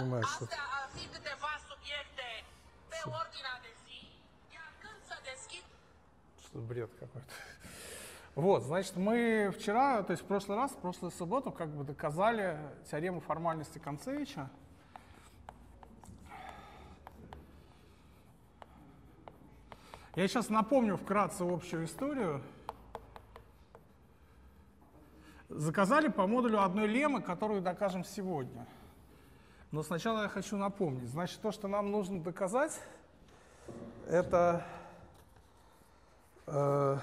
понимаешь, что... Что бред какой-то. Вот, значит, мы вчера, то есть в прошлый раз, в прошлую субботу, как бы доказали теорему формальности Концевича. Я сейчас напомню вкратце общую историю. Заказали по модулю одной леммы, которую докажем сегодня. Но сначала я хочу напомнить. Значит, то, что нам нужно доказать, это э,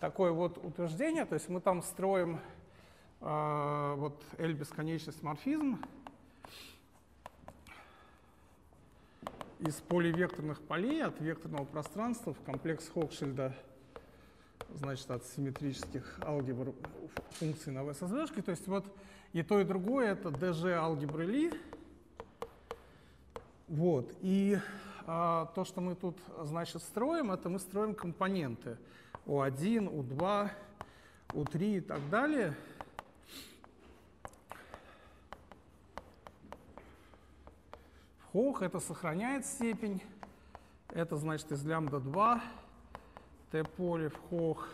такое вот утверждение, то есть мы там строим э, вот L бесконечность морфизм из поливекторных полей от векторного пространства в комплекс Хокшильда, значит, от симметрических алгебр функций на v. То есть вот и то, и другое это DG алгебры Ли. Вот. И а, то, что мы тут, значит, строим, это мы строим компоненты U1, U2, U3 и так далее. В Хох это сохраняет степень. Это значит из лямбда 2 t поле в Хох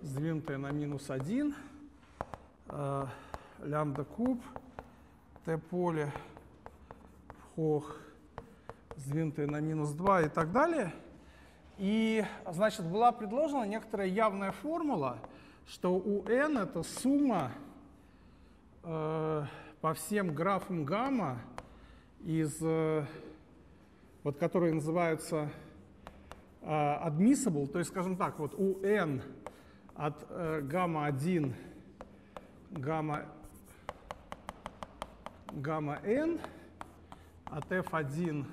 сдвинутое на минус 1. Лямбда куб t поле Хох сдвинутое на минус 2 и так далее. И, значит, была предложена некоторая явная формула, что у n это сумма э, по всем графам гамма из, э, вот, которые называются э, admissible, то есть, скажем так, вот у n от э, гамма 1 гамма гамма n от f1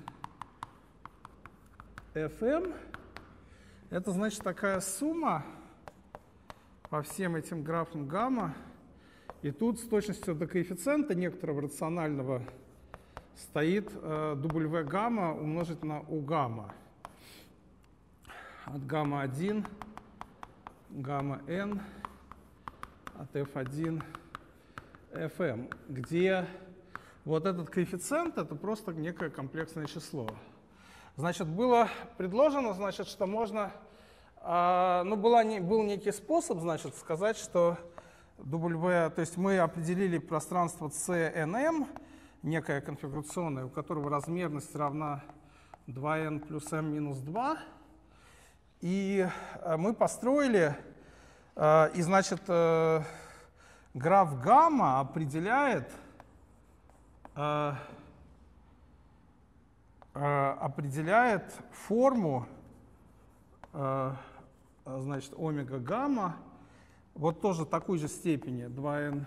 fm это значит такая сумма по всем этим графам гамма. И тут с точностью до коэффициента некоторого рационального стоит э, W гамма умножить на U гамма. От гамма 1, гамма n, от f1, fm, где вот этот коэффициент это просто некое комплексное число. Значит, было предложено, значит, что можно, а, ну, была, был некий способ, значит, сказать, что W, то есть мы определили пространство CNM, некое конфигурационное, у которого размерность равна 2n плюс m минус 2. И э, мы построили, э, и значит, э, граф гамма определяет определяет форму, э, значит, омега гамма, вот тоже такой же степени 2n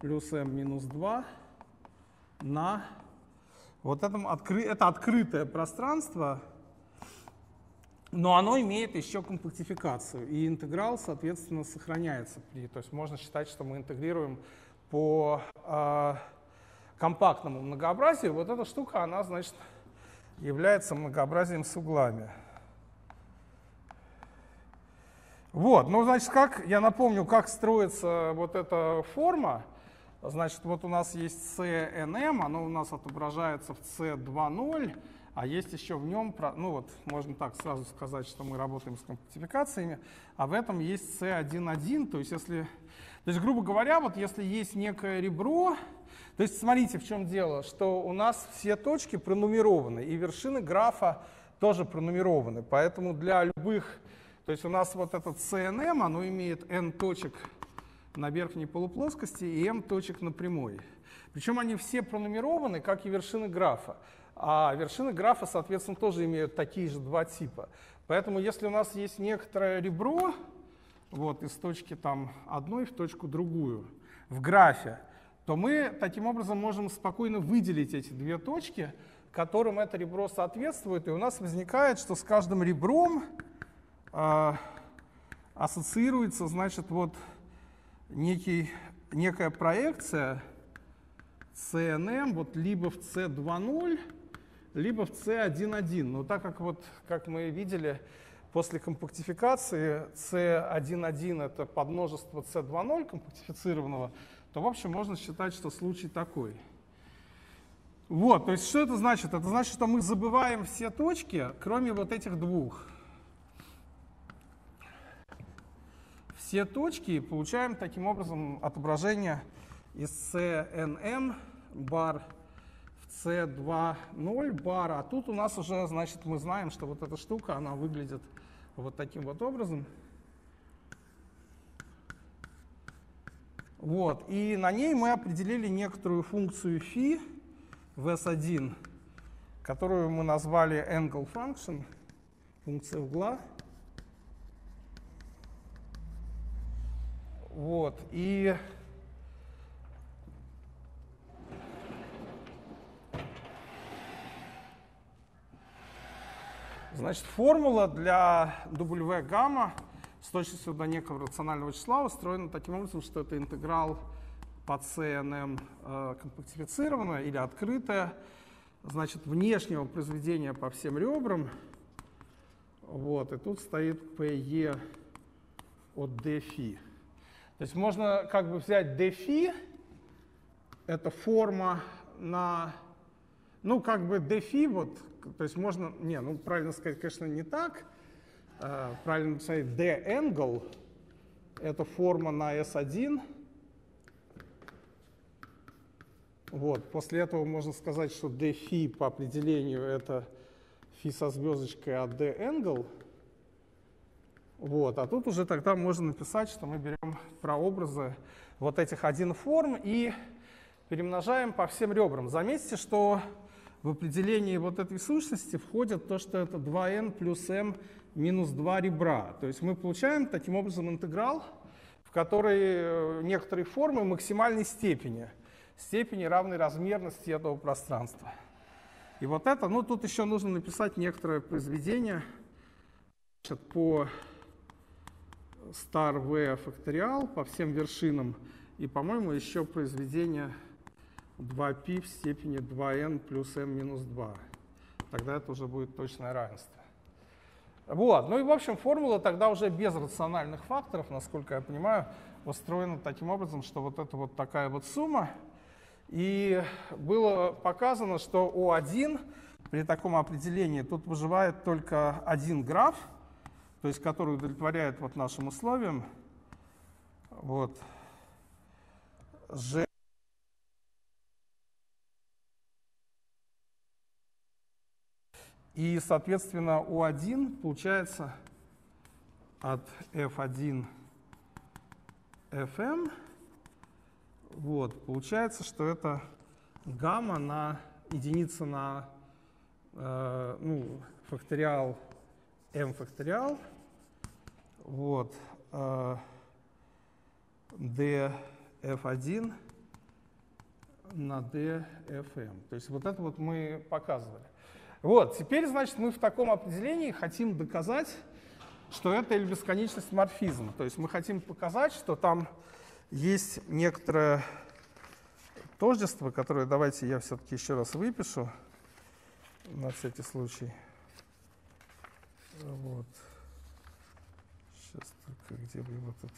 плюс m минус 2 на вот этом откры, это открытое пространство, но оно имеет еще комплектификацию, и интеграл, соответственно, сохраняется. При, то есть можно считать, что мы интегрируем по э, компактному многообразию. Вот эта штука, она, значит, является многообразием с углами. Вот, ну, значит, как, я напомню, как строится вот эта форма. Значит, вот у нас есть CNM, оно у нас отображается в C2.0, а есть еще в нем, ну вот, можно так сразу сказать, что мы работаем с комплектификациями, а в этом есть C1.1, то есть если, то есть, грубо говоря, вот если есть некое ребро, то есть смотрите, в чем дело, что у нас все точки пронумерованы, и вершины графа тоже пронумерованы, поэтому для любых, то есть у нас вот этот CNM, оно имеет n точек на верхней полуплоскости и m точек на прямой. Причем они все пронумерованы, как и вершины графа. А вершины графа, соответственно, тоже имеют такие же два типа. Поэтому если у нас есть некоторое ребро, вот из точки там одной в точку другую в графе, то мы таким образом можем спокойно выделить эти две точки, которым это ребро соответствует, и у нас возникает, что с каждым ребром э, ассоциируется, значит, вот некий, некая проекция CNM вот либо в C2.0, либо в C1.1. Но так как, вот, как мы видели, после компактификации C1.1 это подмножество C2.0 компактифицированного, то, в общем, можно считать, что случай такой. Вот, то есть что это значит? Это значит, что мы забываем все точки, кроме вот этих двух. Все точки и получаем таким образом отображение из CNM бар в C2.0 бар, а тут у нас уже, значит, мы знаем, что вот эта штука, она выглядит вот таким вот образом. Вот, и на ней мы определили некоторую функцию φ в S1, которую мы назвали angle function, функция угла. Вот, и Значит, формула для W гамма с точностью до некого рационального числа устроена таким образом, что это интеграл по CNM э, компактифицированное или открытое, значит, внешнего произведения по всем ребрам. Вот, и тут стоит PE от DFI. То есть можно как бы взять DFI, это форма на... Ну, как бы DFI, вот, то есть можно... Не, ну, правильно сказать, конечно, не так. Uh, правильно сказать, d-angle — это форма на S1. Вот. После этого можно сказать, что d по определению это φ со звездочкой от d-angle. Вот. А тут уже тогда можно написать, что мы берем прообразы вот этих один форм и перемножаем по всем ребрам. Заметьте, что в определении вот этой сущности входит то, что это 2n плюс m минус 2 ребра. То есть мы получаем таким образом интеграл, в который э, некоторые формы максимальной степени, степени равной размерности этого пространства. И вот это, ну тут еще нужно написать некоторое произведение значит, по star v факториал по всем вершинам и, по-моему, еще произведение 2π в степени 2n плюс m минус 2. Тогда это уже будет точное равенство. Вот. Ну и, в общем, формула тогда уже без рациональных факторов, насколько я понимаю, устроена таким образом, что вот это вот такая вот сумма. И было показано, что O1 при таком определении тут выживает только один граф, то есть который удовлетворяет вот нашим условиям. Вот. G И, соответственно, U1 получается от F1 FM. Вот, получается, что это гамма на единица на э, ну, факториал m факториал. Вот, э, df1 на dfm. То есть вот это вот мы показывали. Вот, теперь, значит, мы в таком определении хотим доказать, что это или бесконечность морфизма. То есть мы хотим показать, что там есть некоторое тождество, которое давайте я все-таки еще раз выпишу на всякий случай. Вот. Сейчас только где бы вот тут.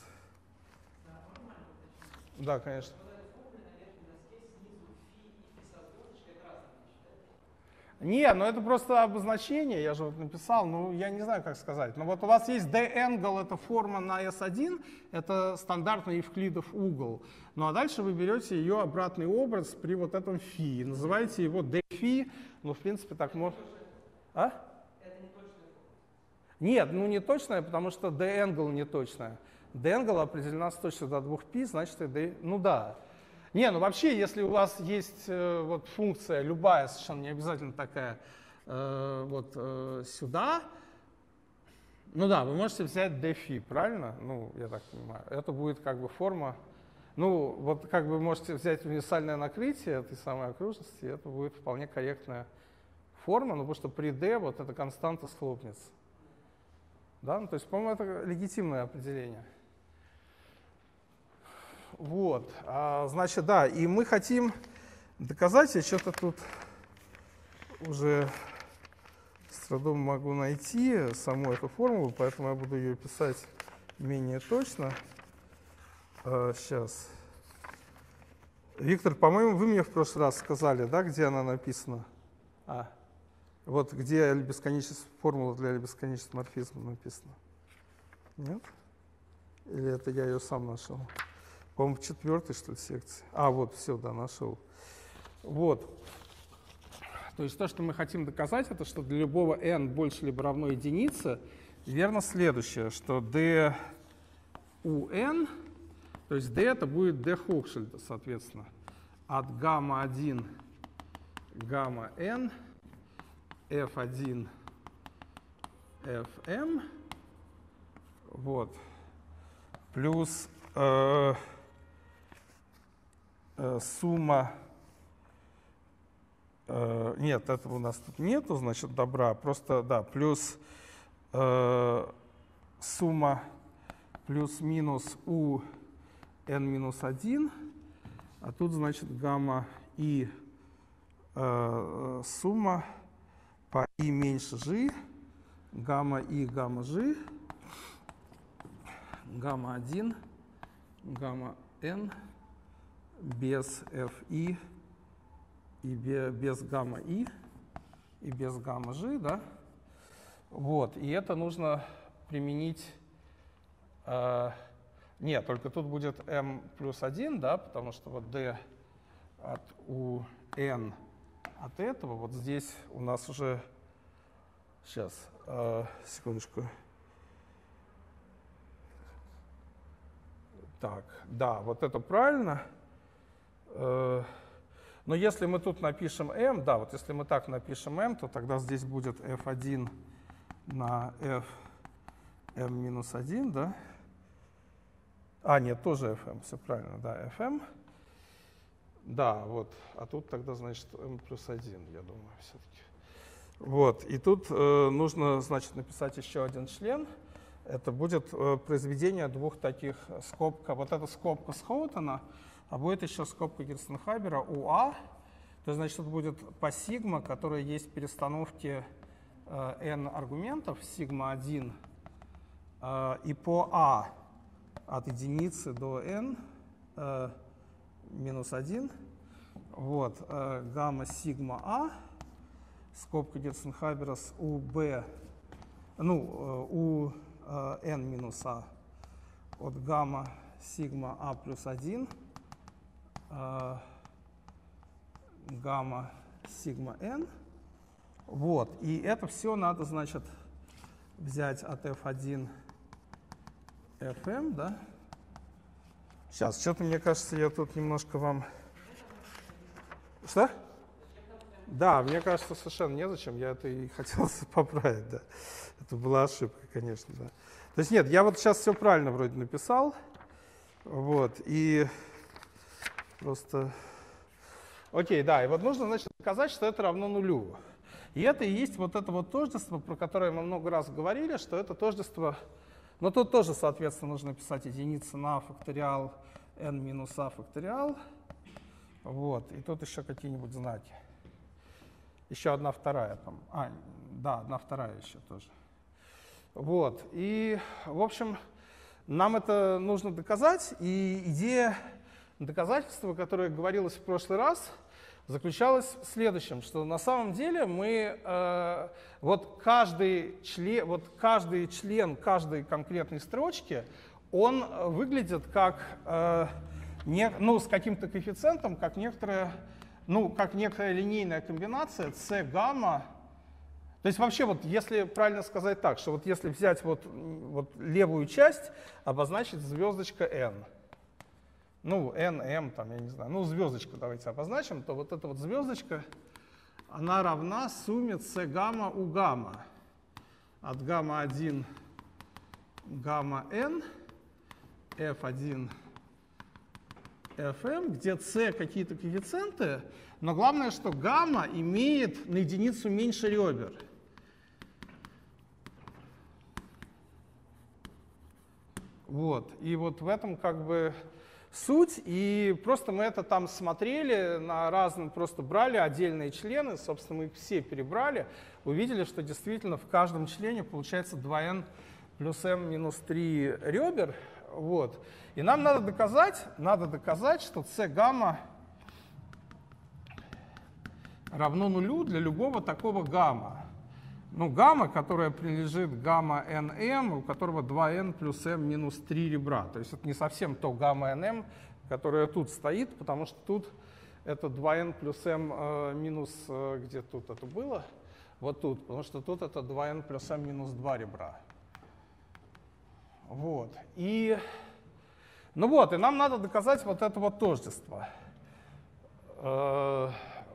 Да, конечно. Не, ну это просто обозначение, я же вот написал, ну я не знаю, как сказать. Но вот у вас есть d-angle, это форма на S1, это стандартный евклидов угол. Ну а дальше вы берете ее обратный образ при вот этом фи, называете его d-фи, ну в принципе так можно... А? Нет, ну не точная, потому что d-angle не точная. d-angle определена с точностью до 2π, значит, d... ну да, не, ну вообще, если у вас есть э, вот функция, любая, совершенно не обязательно такая, э, вот э, сюда, ну да, вы можете взять dφ, правильно? Ну, я так понимаю. Это будет как бы форма, ну, вот как бы можете взять универсальное накрытие этой самой окружности, это будет вполне корректная форма, ну, потому что при d вот эта константа схлопнется. Да, ну, то есть, по-моему, это легитимное определение. Вот, а, значит, да, и мы хотим доказать, я что-то тут уже с трудом могу найти саму эту формулу, поэтому я буду ее писать менее точно. А, сейчас. Виктор, по-моему, вы мне в прошлый раз сказали, да, где она написана? А, вот где бесконечность, формула для бесконечности морфизма написана. Нет? Или это я ее сам нашел? По-моему, в четвертой, что ли, секции. А, вот, все, да, нашел. Вот. То есть то, что мы хотим доказать, это что для любого n больше либо равно единице, верно следующее, что d у n, то есть d это будет d Хокшельда, соответственно, от гамма 1 гамма n f1 fm, вот, плюс э, сумма Э, нет, этого у нас тут нету, значит, добра. Просто, да, плюс э, сумма плюс-минус у n минус 1, а тут, значит, гамма и э, сумма по и меньше g, гамма и гамма g, гамма 1, гамма n без fi и без гамма и, и без гамма g, да? Вот, и это нужно применить... Э, нет, только тут будет m плюс 1, да, потому что вот d от у n от этого, вот здесь у нас уже... Сейчас, э, секундочку. Так, да, вот это правильно. Э, но если мы тут напишем m, да, вот если мы так напишем m, то тогда здесь будет f1 на f m минус 1, да? А, нет, тоже fm, все правильно, да, fm. Да, вот, а тут тогда, значит, m плюс 1, я думаю, все-таки. Вот, и тут э, нужно, значит, написать еще один член. Это будет э, произведение двух таких скобка. Вот эта скобка с Хоутона — а будет еще скобка Герценхайбера УА, то значит это будет по сигма, которая есть в перестановке э, n аргументов, сигма 1, э, и по А от единицы до n э, минус 1, вот, э, гамма сигма А, скобка Герценхайбера с УБ, ну, э, у э, n минус А от гамма сигма А плюс 1, э, гамма сигма n. Вот, и это все надо, значит, взять от f1 fm, да? Сейчас, что-то мне кажется, я тут немножко вам... Что? Да, мне кажется, совершенно незачем, я это и хотел поправить, да. Это была ошибка, конечно, да. То есть нет, я вот сейчас все правильно вроде написал, вот, и Просто... Окей, да, и вот нужно, значит, доказать, что это равно нулю. И это и есть вот это вот тождество, про которое мы много раз говорили, что это тождество, но тут тоже, соответственно, нужно писать единицы на факториал n минус a факториал. Вот, и тут еще какие-нибудь знаки. Еще одна вторая там. А, да, одна вторая еще тоже. Вот, и, в общем, нам это нужно доказать, и идея Доказательство, которое говорилось в прошлый раз, заключалось в следующем, что на самом деле мы, э, вот, каждый член, вот каждый член каждой конкретной строчки, он выглядит как, э, не, ну, с каким-то коэффициентом, как некоторая, ну, как некая линейная комбинация c гамма. То есть вообще, вот, если правильно сказать так, что вот если взять вот, вот левую часть, обозначить звездочка n – ну, N, M, там, я не знаю, ну, звездочку давайте обозначим, то вот эта вот звездочка, она равна сумме c гамма у гамма. От гамма 1 гамма n, f1 fm, где c какие-то коэффициенты, но главное, что гамма имеет на единицу меньше ребер. Вот, и вот в этом как бы суть. И просто мы это там смотрели, на разные просто брали отдельные члены, собственно, мы их все перебрали, увидели, что действительно в каждом члене получается 2n плюс m минус 3 ребер. Вот. И нам надо доказать, надо доказать, что c гамма равно нулю для любого такого гамма. Ну, гамма, которая принадлежит гамма nm, у которого 2n плюс m минус 3 ребра. То есть это не совсем то гамма nm, которое тут стоит, потому что тут это 2n плюс m э, минус, э, где тут это было? Вот тут, потому что тут это 2n плюс m минус 2 ребра. Вот. И, ну вот, и нам надо доказать вот это вот тождество.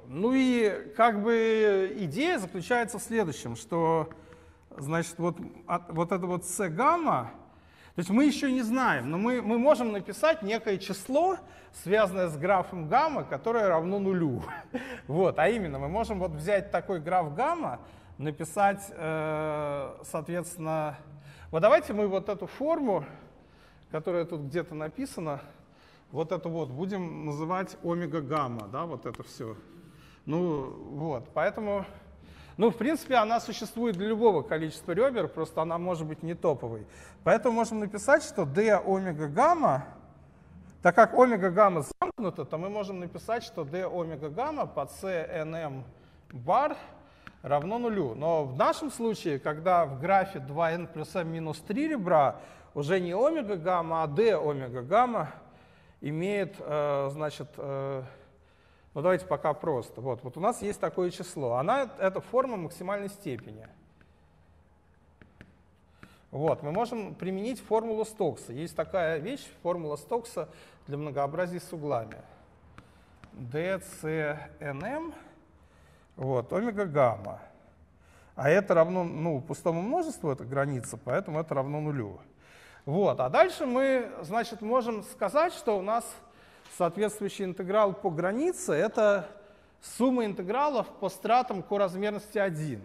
Ну и как бы идея заключается в следующем, что значит вот, вот это вот c гамма, то есть мы еще не знаем, но мы, мы можем написать некое число, связанное с графом гамма, которое равно нулю. Вот, а именно мы можем вот взять такой граф гамма, написать, э, соответственно, вот давайте мы вот эту форму, которая тут где-то написана, вот эту вот будем называть омега-гамма, да, вот это все. Ну вот, поэтому, ну в принципе она существует для любого количества ребер, просто она может быть не топовой. Поэтому можем написать, что d омега-гамма, так как омега-гамма замкнута, то мы можем написать, что d омега-гамма по cnm бар равно нулю. Но в нашем случае, когда в графе 2n плюс m минус 3 ребра, уже не омега гамма, а d омега гамма имеет, э, значит, э, ну давайте пока просто. Вот, вот у нас есть такое число. Она, это форма максимальной степени. Вот, мы можем применить формулу Стокса. Есть такая вещь, формула Стокса для многообразия с углами. dcnm вот, омега гамма. А это равно ну, пустому множеству, это граница, поэтому это равно нулю. Вот. А дальше мы значит, можем сказать, что у нас соответствующий интеграл по границе — это сумма интегралов по стратам коразмерности 1.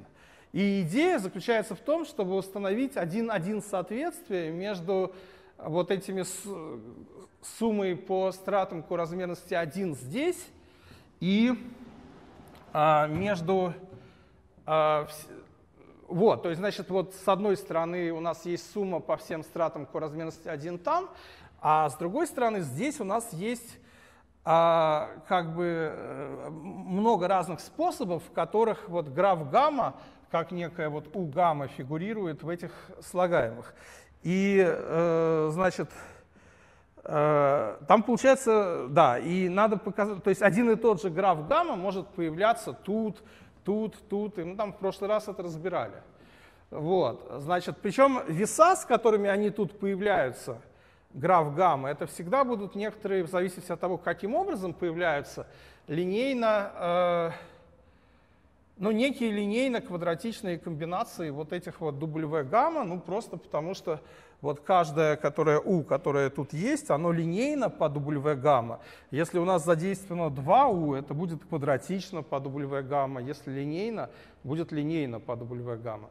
И идея заключается в том, чтобы установить один-один соответствие между вот этими суммой по стратам коразмерности 1 здесь и а, между... А, вот, то есть, значит, вот с одной стороны у нас есть сумма по всем стратам по размерности 1 там, а с другой стороны здесь у нас есть а, как бы э, много разных способов, в которых вот граф гамма, как некая вот у гамма фигурирует в этих слагаемых. И, э, значит, Э, там получается, да, и надо показать, то есть один и тот же граф гамма может появляться тут, тут, тут, и мы там в прошлый раз это разбирали. Вот, значит, причем веса, с которыми они тут появляются, граф гамма, это всегда будут некоторые, в зависимости от того, каким образом появляются, линейно, э, ну, некие линейно-квадратичные комбинации вот этих вот W гамма, ну, просто потому что вот каждая, которая U, которая тут есть, оно линейно по W гамма. Если у нас задействовано 2 U, это будет квадратично по W гамма. Если линейно, будет линейно по W гамма.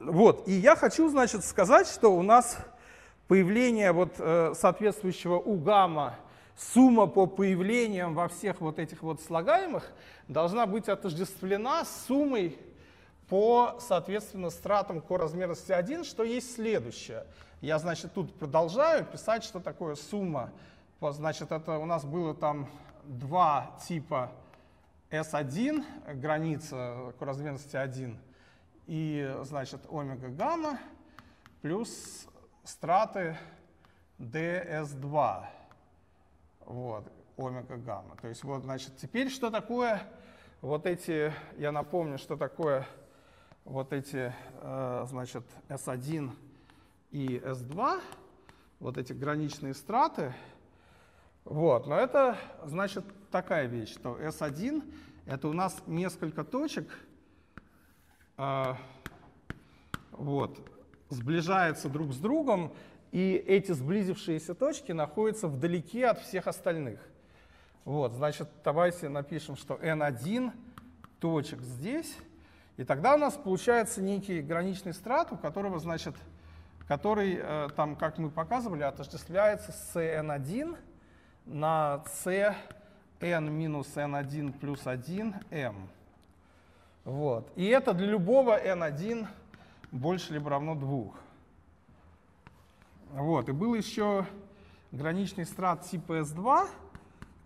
Вот, и я хочу, значит, сказать, что у нас появление вот э, соответствующего U гамма, сумма по появлениям во всех вот этих вот слагаемых должна быть отождествлена с суммой по, соответственно, стратам ко размерности 1, что есть следующее. Я, значит, тут продолжаю писать, что такое сумма. Значит, это у нас было там два типа S1, граница ко размерности 1, и, значит, омега гамма плюс страты ds2, вот, омега гамма. То есть вот, значит, теперь что такое вот эти, я напомню, что такое вот эти, э, значит, S1 и S2, вот эти граничные страты. Вот, но это, значит, такая вещь, что S1 это у нас несколько точек, э, вот, сближаются друг с другом, и эти сблизившиеся точки находятся вдалеке от всех остальных. Вот, значит, давайте напишем, что N1 точек здесь, и тогда у нас получается некий граничный страт, у которого, значит, который, э, там, как мы показывали, отождествляется с cn1 на cn минус n1 плюс 1 m. Вот. И это для любого n1 больше либо равно 2. Вот. И был еще граничный страт типа S2,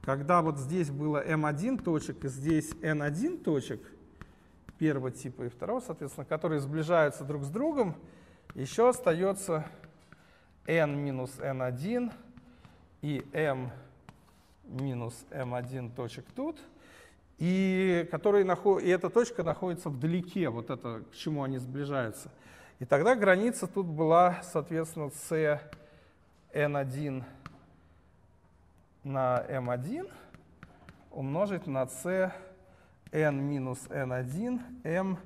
когда вот здесь было m1 точек и здесь n1 точек, первого типа и второго, соответственно, которые сближаются друг с другом, еще остается n минус n1 и m минус m1 точек тут, и, которые наход... и эта точка находится вдалеке, вот это, к чему они сближаются. И тогда граница тут была, соответственно, c n1 на m1 умножить на c n минус n1 m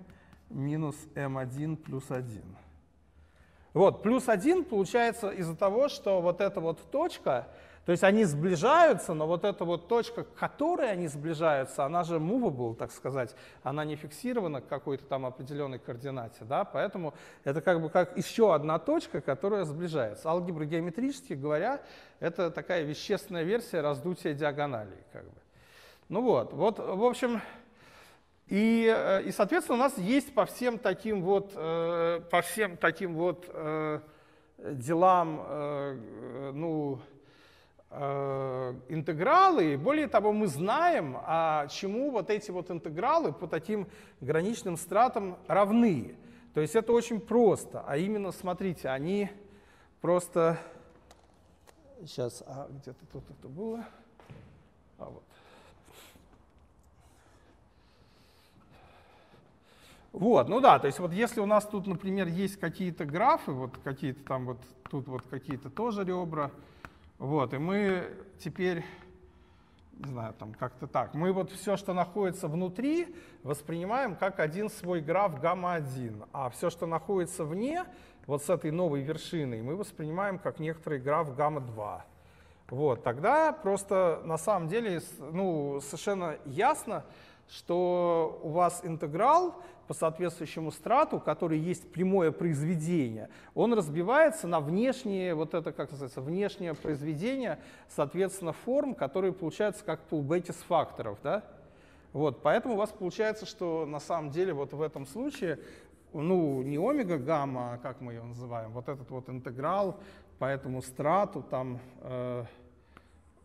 минус m1 плюс 1. Вот, плюс 1 получается из-за того, что вот эта вот точка, то есть они сближаются, но вот эта вот точка, к которой они сближаются, она же movable, так сказать, она не фиксирована к какой-то там определенной координате, да, поэтому это как бы как еще одна точка, которая сближается. Алгебра геометрически говоря, это такая вещественная версия раздутия диагоналей, как бы. Ну вот, вот, в общем, и, э, и, соответственно, у нас есть по всем таким вот, э, по всем таким вот э, делам, ну, интегралы. И более того, мы знаем, а чему вот эти вот интегралы по таким граничным стратам равны. То есть это очень просто. А именно, смотрите, они просто... Сейчас, а где-то тут это было. А вот. Вот, ну да, то есть вот если у нас тут, например, есть какие-то графы, вот какие-то там вот, тут вот какие-то тоже ребра, вот, и мы теперь, не знаю, там как-то так, мы вот все, что находится внутри, воспринимаем как один свой граф гамма-1, а все, что находится вне, вот с этой новой вершиной, мы воспринимаем как некоторый граф гамма-2. Вот, тогда просто на самом деле ну, совершенно ясно, что у вас интеграл по соответствующему страту, который есть прямое произведение, он разбивается на внешнее, вот это как называется, внешнее произведение, соответственно, форм, которые получаются как полбетис факторов. Да? Вот, поэтому у вас получается, что на самом деле вот в этом случае, ну, не омега гамма, а как мы ее называем, вот этот вот интеграл по этому страту, там э,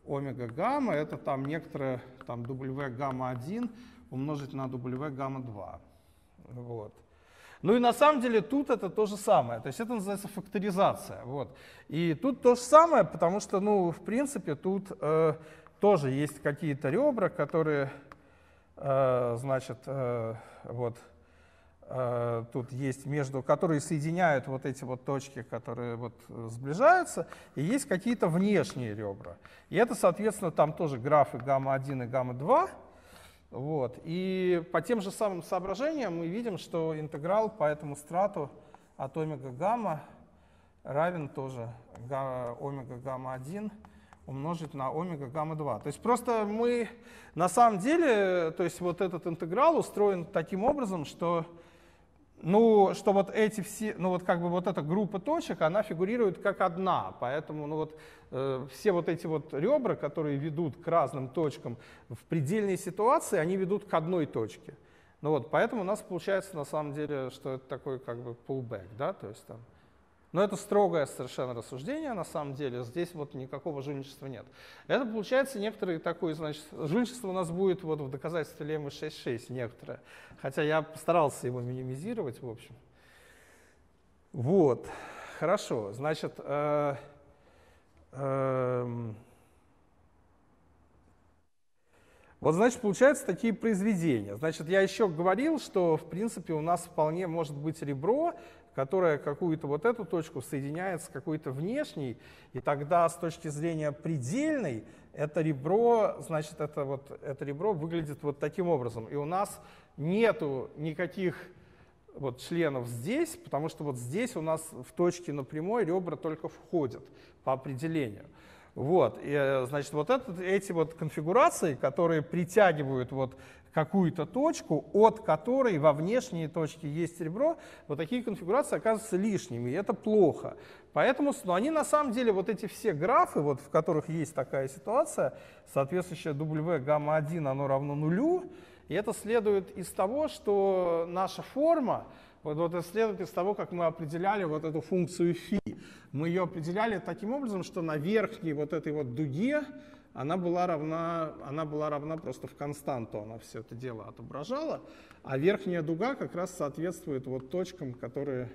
омега гамма, это там некоторое, там w гамма 1 умножить на w гамма 2. Вот. Ну и на самом деле тут это то же самое, то есть это называется факторизация. Вот. И тут то же самое, потому что, ну, в принципе, тут э, тоже есть какие-то ребра, которые, э, значит, э, вот, э, тут есть между, которые соединяют вот эти вот точки, которые вот сближаются, и есть какие-то внешние ребра. И это, соответственно, там тоже графы гамма-1 и гамма-2, вот. И по тем же самым соображениям мы видим, что интеграл по этому страту от омега гамма равен тоже омега гамма 1 умножить на омега гамма 2. То есть просто мы на самом деле, то есть вот этот интеграл устроен таким образом, что ну, что вот эти все, ну вот как бы вот эта группа точек, она фигурирует как одна, поэтому ну вот э, все вот эти вот ребра, которые ведут к разным точкам в предельной ситуации, они ведут к одной точке. Ну вот, поэтому у нас получается на самом деле, что это такой как бы pullback, да, то есть там но это строгое совершенно рассуждение, на самом деле. Здесь вот никакого жульничества нет. Это получается некоторый такой, значит, жульничество у нас будет вот в доказательстве Лемы 6.6 некоторое. Хотя я постарался его минимизировать, в общем. Вот, хорошо. Значит, э, э, вот, значит, получаются такие произведения. Значит, я еще говорил, что, в принципе, у нас вполне может быть ребро, которая какую-то вот эту точку соединяет с какой-то внешней, и тогда с точки зрения предельной это ребро, значит, это, вот, это ребро выглядит вот таким образом. И у нас нету никаких вот членов здесь, потому что вот здесь у нас в точке на прямой ребра только входят по определению. Вот, и, э, значит, вот это, эти вот конфигурации, которые притягивают вот какую-то точку, от которой во внешней точке есть ребро, вот такие конфигурации оказываются лишними, и это плохо. Поэтому ну, они на самом деле, вот эти все графы, вот, в которых есть такая ситуация, соответствующая W гамма-1, оно равно нулю, и это следует из того, что наша форма, вот, вот это следует из того, как мы определяли вот эту функцию φ. Мы ее определяли таким образом, что на верхней вот этой вот дуге она была равна, она была равна просто в константу, она все это дело отображала, а верхняя дуга как раз соответствует вот точкам, которые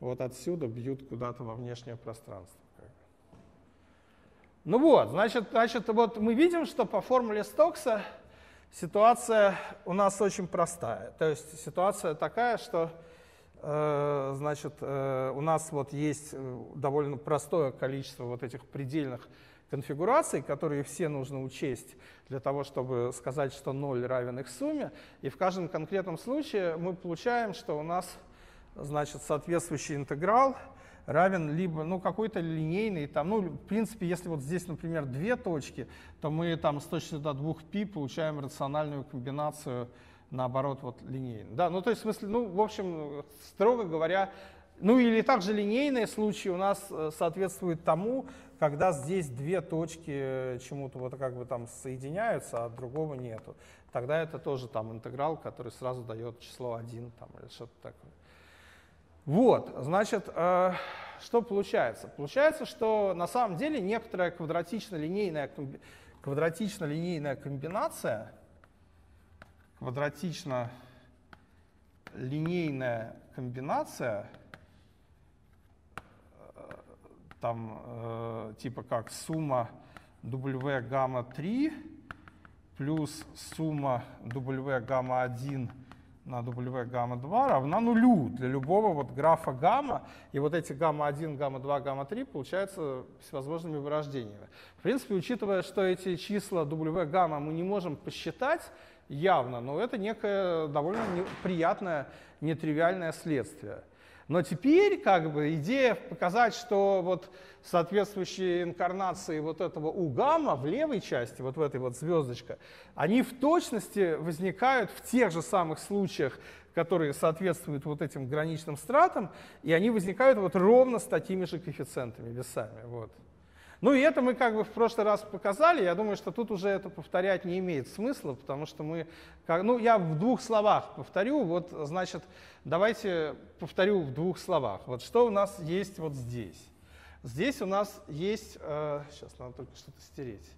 вот отсюда бьют куда-то во внешнее пространство. Ну вот, значит, значит, вот мы видим, что по формуле Стокса ситуация у нас очень простая. То есть ситуация такая, что э, значит, э, у нас вот есть э, довольно простое количество вот этих предельных конфигураций, которые все нужно учесть для того, чтобы сказать, что 0 равен их сумме. И в каждом конкретном случае мы получаем, что у нас значит, соответствующий интеграл равен либо ну, какой-то линейный, там, ну, в принципе, если вот здесь, например, две точки, то мы там с точки до 2π получаем рациональную комбинацию, наоборот, вот линейную. Да, ну, то есть, в смысле, ну, в общем, строго говоря, ну или также линейные случаи у нас э, соответствуют тому, когда здесь две точки чему-то вот как бы там соединяются, а другого нету. Тогда это тоже там интеграл, который сразу дает число 1 там, или что-то такое. Вот, значит, э, что получается? Получается, что на самом деле некоторая квадратично-линейная квадратично-линейная комбинация, квадратично-линейная комбинация – там э, типа как сумма W гамма 3 плюс сумма W гамма 1 на W гамма 2 равна нулю для любого вот графа гамма. И вот эти гамма 1, гамма 2, гамма 3 получаются всевозможными вырождениями. В принципе, учитывая, что эти числа W гамма мы не можем посчитать явно, но это некое довольно приятное, нетривиальное следствие. Но теперь как бы идея показать, что вот соответствующие инкарнации вот этого у гамма в левой части, вот в этой вот звездочке, они в точности возникают в тех же самых случаях, которые соответствуют вот этим граничным стратам, и они возникают вот ровно с такими же коэффициентами, весами. Вот. Ну и это мы как бы в прошлый раз показали. Я думаю, что тут уже это повторять не имеет смысла, потому что мы... Ну, я в двух словах повторю. Вот, значит, давайте повторю в двух словах. Вот что у нас есть вот здесь. Здесь у нас есть... Э, сейчас надо только что-то стереть.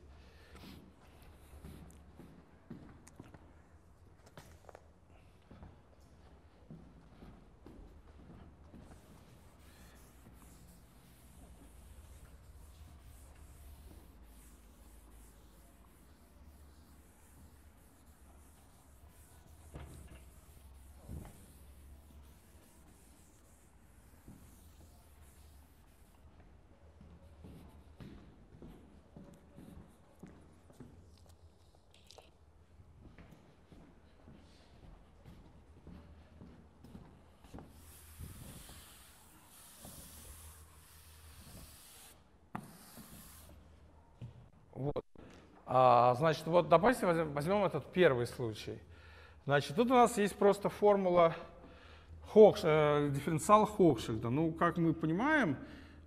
А, значит, вот давайте возьмем этот первый случай. Значит, тут у нас есть просто формула Хокш, э, дифференциал Хокшильда. Ну, как мы понимаем,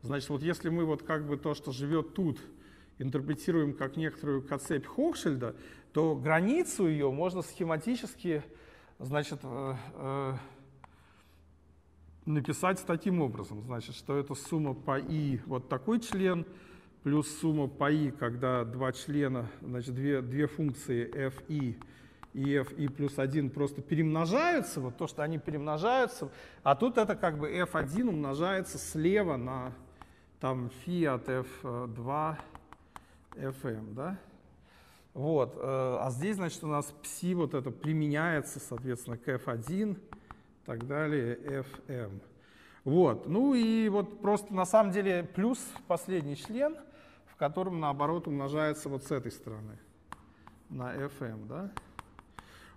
значит, вот если мы вот как бы то, что живет тут, интерпретируем как некоторую коцепь Хокшильда, то границу ее можно схематически, значит, э, э, написать таким образом, значит, что это сумма по и вот такой член – плюс сумма по i, когда два члена, значит, две, две функции f и и f и плюс 1 просто перемножаются, вот то, что они перемножаются, а тут это как бы f1 умножается слева на там фи от f2 fm, да? Вот, э, а здесь, значит, у нас пси вот это применяется, соответственно, к f1 и так далее, fm. Вот, ну и вот просто на самом деле плюс последний член – в котором, наоборот, умножается вот с этой стороны на fm. Да?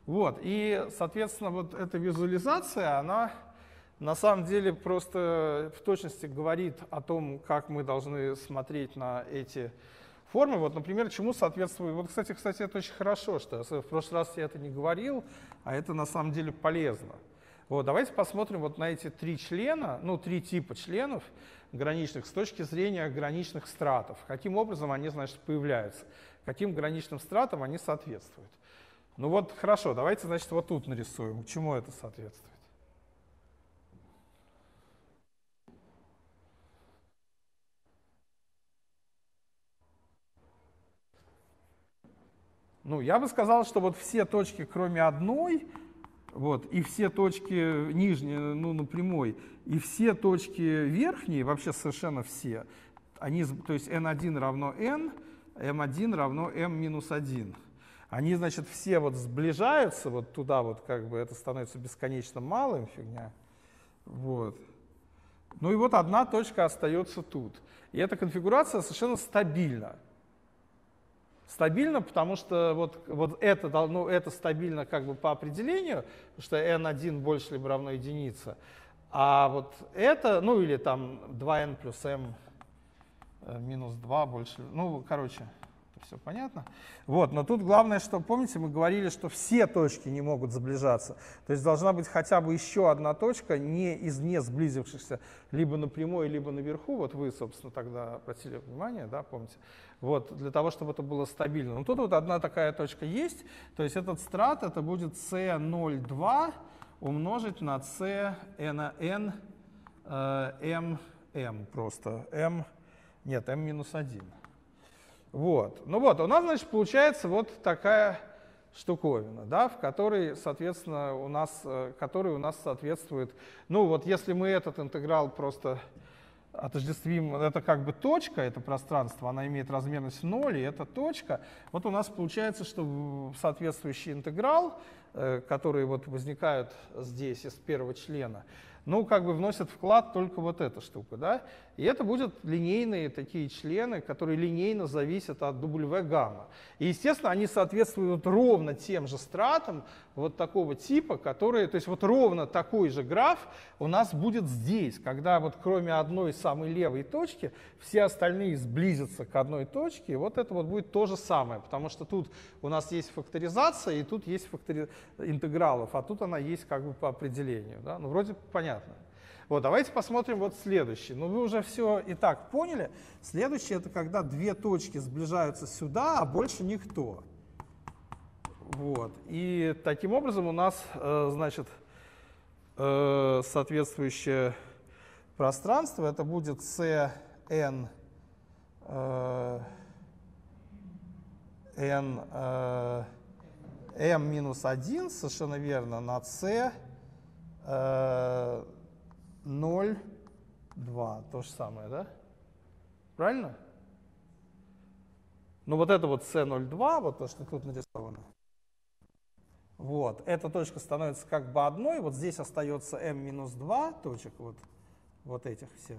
Вот, и, соответственно, вот эта визуализация, она на самом деле просто в точности говорит о том, как мы должны смотреть на эти формы. Вот, например, чему соответствует... Вот, кстати, кстати, это очень хорошо, что в прошлый раз я это не говорил, а это на самом деле полезно. Вот, давайте посмотрим вот на эти три члена, ну, три типа членов, граничных с точки зрения граничных стратов. Каким образом они, значит, появляются, каким граничным стратам они соответствуют. Ну вот, хорошо, давайте, значит, вот тут нарисуем, чему это соответствует. Ну, я бы сказал, что вот все точки, кроме одной, вот, и все точки нижние, ну, на прямой, и все точки верхние, вообще совершенно все, они, то есть n1 равно n, m1 равно m минус 1. Они, значит, все вот сближаются вот туда вот, как бы это становится бесконечно малым, фигня. Вот. Ну и вот одна точка остается тут. И эта конфигурация совершенно стабильна. Стабильно, потому что вот, вот это, ну, это стабильно как бы по определению, что n1 больше либо равно единице. А вот это, ну или там 2n плюс m э, минус 2 больше, ну, короче, все понятно. Вот, но тут главное, что, помните, мы говорили, что все точки не могут сближаться. То есть должна быть хотя бы еще одна точка, не из не сблизившихся, либо на прямой, либо наверху. Вот вы, собственно, тогда обратили внимание, да, помните? Вот, для того, чтобы это было стабильно. Но тут вот одна такая точка есть, то есть этот страт, это будет C02 умножить на C n, n э, m, m просто, m, нет, m минус 1. Вот. Ну вот, у нас, значит, получается вот такая штуковина, да, в которой, соответственно, у нас, э, который у нас соответствует, ну вот если мы этот интеграл просто отождествим, это как бы точка, это пространство, она имеет размерность 0, и это точка, вот у нас получается, что соответствующий интеграл, э, который вот возникает здесь из первого члена, ну, как бы вносят вклад только вот эта штука, да, и это будут линейные такие члены, которые линейно зависят от W гамма. И, естественно, они соответствуют ровно тем же стратам вот такого типа, которые, то есть вот ровно такой же граф у нас будет здесь, когда вот кроме одной самой левой точки все остальные сблизятся к одной точке, и вот это вот будет то же самое, потому что тут у нас есть факторизация, и тут есть фактори... интегралов, а тут она есть как бы по определению. Да? Ну, вроде понятно. Вот, давайте посмотрим вот следующий. Ну, вы уже все и так поняли. Следующий это когда две точки сближаются сюда, а больше никто. Вот. И таким образом у нас, э, значит, э, соответствующее пространство, это будет c n, э, m минус 1, совершенно верно, на c 0, 2. То же самое, да? Правильно? Ну вот это вот C02, вот то, что тут нарисовано. Вот, эта точка становится как бы одной, вот здесь остается m минус 2 точек, вот, вот этих всех,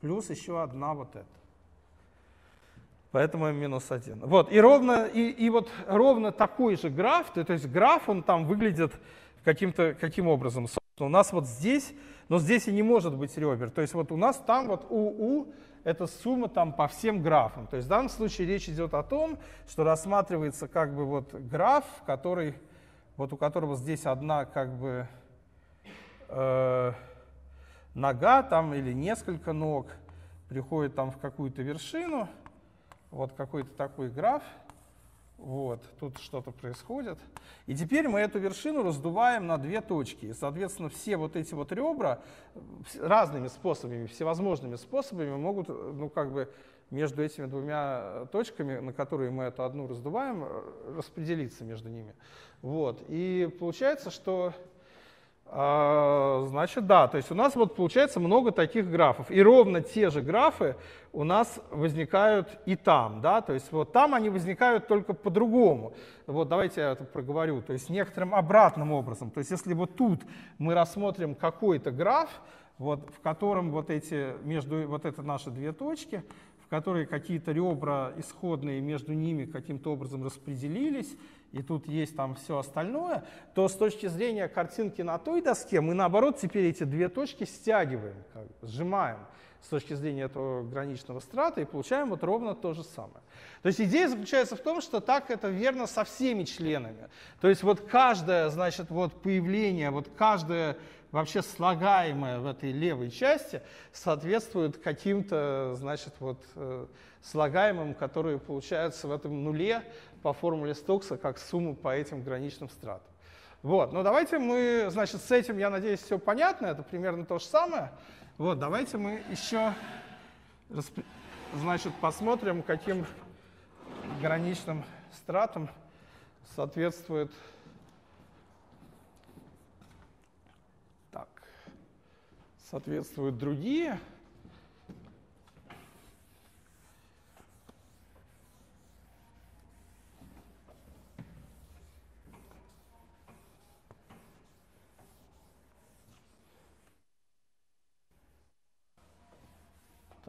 плюс еще одна вот эта. Поэтому m минус 1. Вот, и ровно, и, и вот ровно такой же граф, то, есть граф, он там выглядит каким-то, каким образом? Собственно, у нас вот здесь но здесь и не может быть ребер. То есть вот у нас там вот УУ — это сумма там по всем графам. То есть в данном случае речь идет о том, что рассматривается как бы вот граф, который, вот у которого здесь одна как бы э, нога там или несколько ног приходит там в какую-то вершину, вот какой-то такой граф — вот, тут что-то происходит. И теперь мы эту вершину раздуваем на две точки. И, соответственно, все вот эти вот ребра разными способами, всевозможными способами могут, ну, как бы между этими двумя точками, на которые мы эту одну раздуваем, распределиться между ними. Вот. И получается, что значит, да, то есть у нас вот получается много таких графов. И ровно те же графы у нас возникают и там, да, то есть вот там они возникают только по-другому. Вот давайте я это проговорю, то есть некоторым обратным образом. То есть если вот тут мы рассмотрим какой-то граф, вот, в котором вот эти, между вот это наши две точки, в которые какие-то ребра исходные между ними каким-то образом распределились, и тут есть там все остальное, то с точки зрения картинки на той доске мы наоборот теперь эти две точки стягиваем, как бы, сжимаем с точки зрения этого граничного страта и получаем вот ровно то же самое. То есть идея заключается в том, что так это верно со всеми членами. То есть вот каждое, значит, вот появление, вот каждое вообще слагаемое в этой левой части соответствует каким-то, значит, вот э, слагаемым, которые получаются в этом нуле по формуле Стокса как сумму по этим граничным стратам. Вот, ну давайте мы, значит, с этим, я надеюсь, все понятно, это примерно то же самое. Вот, давайте мы еще, значит, посмотрим, каким граничным стратам соответствует так, соответствуют другие.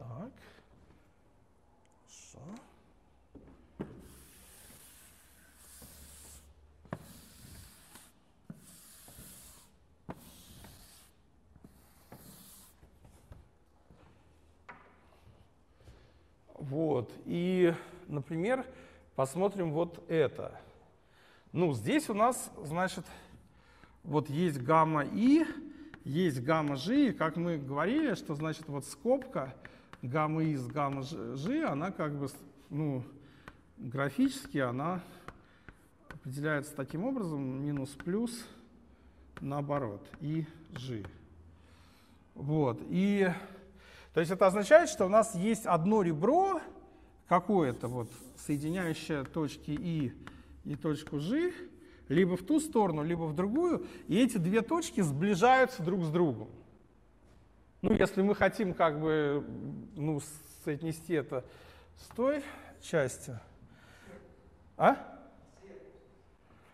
Так. Хорошо. Вот. И, например, посмотрим вот это. Ну, здесь у нас, значит, вот есть гамма И, есть гамма G, и как мы говорили, что, значит, вот скобка гамма И с гамма G, она как бы, ну, графически она определяется таким образом, минус плюс, наоборот, и G. Вот, и то есть это означает, что у нас есть одно ребро, какое-то вот, соединяющее точки И и точку G, либо в ту сторону, либо в другую, и эти две точки сближаются друг с другом. Ну, если мы хотим как бы ну, соотнести это с той частью. А?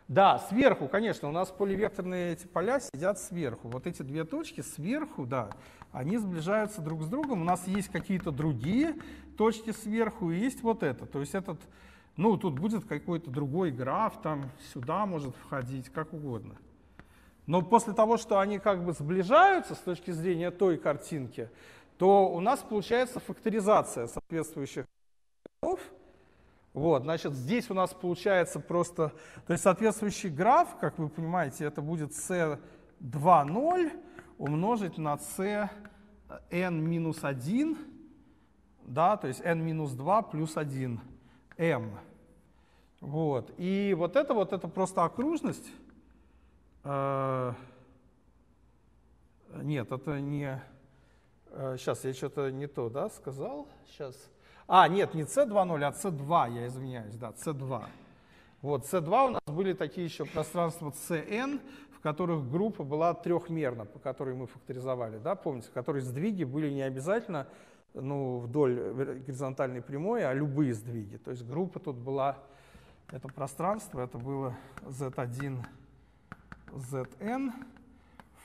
Да, сверху, конечно, у нас поливекторные эти поля сидят сверху. Вот эти две точки сверху, да, они сближаются друг с другом. У нас есть какие-то другие точки сверху, и есть вот это. То есть этот, ну, тут будет какой-то другой граф, там сюда может входить, как угодно. Но после того, что они как бы сближаются с точки зрения той картинки, то у нас получается факторизация соответствующих слов. Вот, значит, здесь у нас получается просто, то есть соответствующий граф, как вы понимаете, это будет C2,0 умножить на c n минус 1, да, то есть n минус 2 плюс 1, m. Вот. И вот это вот это просто окружность. Э, нет, это не... Сейчас, э, я что-то не то, да, сказал? Сейчас. А, нет, не C2.0, а C2, я извиняюсь, да, C2. Вот, C2 у нас были такие еще пространства CN, которых группа была трехмерна, по которой мы факторизовали, да, помните, в которой сдвиги были не обязательно ну, вдоль горизонтальной прямой, а любые сдвиги. То есть группа тут была, это пространство, это было z1, zn,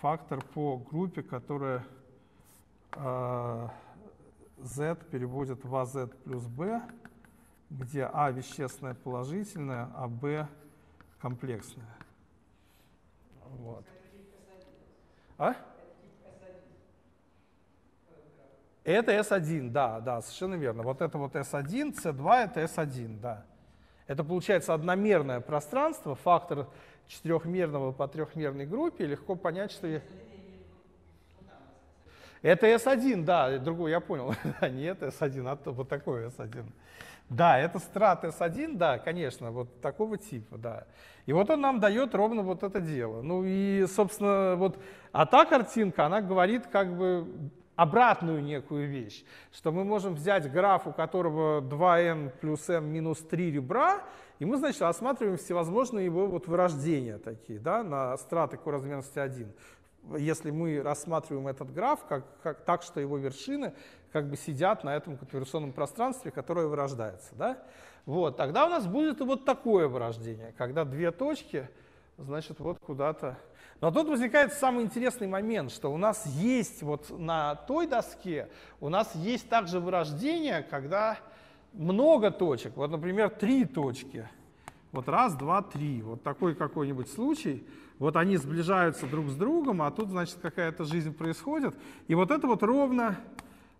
фактор по группе, которая э, z переводит в az плюс b, где а вещественное положительное, а b комплексное. Вот. А? Это S1, да, да, совершенно верно. Вот это вот S1, C2 это S1, да. Это получается одномерное пространство, фактор четырехмерного по трехмерной группе. Легко понять, что... Это S1, да, другой я понял. Не это S1, а вот такой S1. Да, это страт S1, да, конечно, вот такого типа, да. И вот он нам дает ровно вот это дело. Ну и, собственно, вот, а та картинка, она говорит как бы обратную некую вещь, что мы можем взять граф, у которого 2n плюс n минус 3 ребра, и мы, значит, рассматриваем всевозможные его вот вырождения такие, да, на страты коразмерности 1 если мы рассматриваем этот граф как, как, так, что его вершины как бы сидят на этом конфигурационном пространстве, которое вырождается. Да? Вот, тогда у нас будет вот такое вырождение, когда две точки, значит, вот куда-то... Но тут возникает самый интересный момент, что у нас есть вот на той доске, у нас есть также вырождение, когда много точек. Вот, например, три точки. Вот раз, два, три. Вот такой какой-нибудь случай. Вот они сближаются друг с другом, а тут, значит, какая-то жизнь происходит. И вот это вот ровно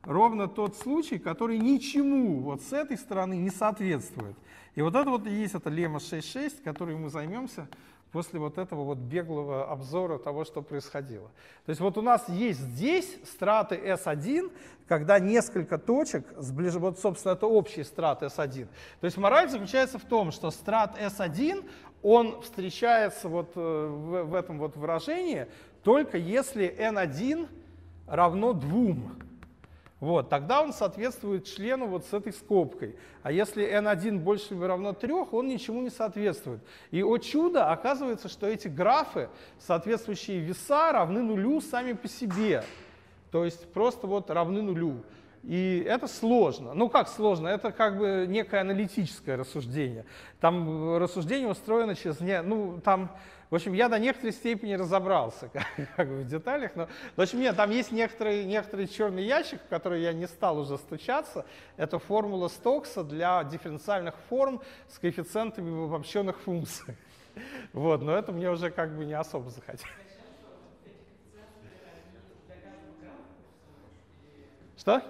ровно тот случай, который ничему вот с этой стороны не соответствует. И вот это вот и есть эта лемма 6.6, которой мы займемся после вот этого вот беглого обзора того, что происходило. То есть вот у нас есть здесь страты S1, когда несколько точек сближены, вот собственно это общий страт S1. То есть мораль заключается в том, что страт S1, он встречается вот э, в этом вот выражении только если N1 равно 2. Вот, тогда он соответствует члену вот с этой скобкой. А если n1 больше или равно 3, он ничему не соответствует. И, о чудо, оказывается, что эти графы, соответствующие веса, равны нулю сами по себе. То есть просто вот равны нулю. И это сложно. Ну как сложно? Это как бы некое аналитическое рассуждение. Там рассуждение устроено через... Не, ну, там, в общем, я до некоторой степени разобрался как, как в деталях. Но, в общем, нет, там есть некоторый, некоторый черный ящик, в который я не стал уже стучаться. Это формула Стокса для дифференциальных форм с коэффициентами в обобщенных функциях. Вот, но это мне уже как бы не особо захотелось. Что?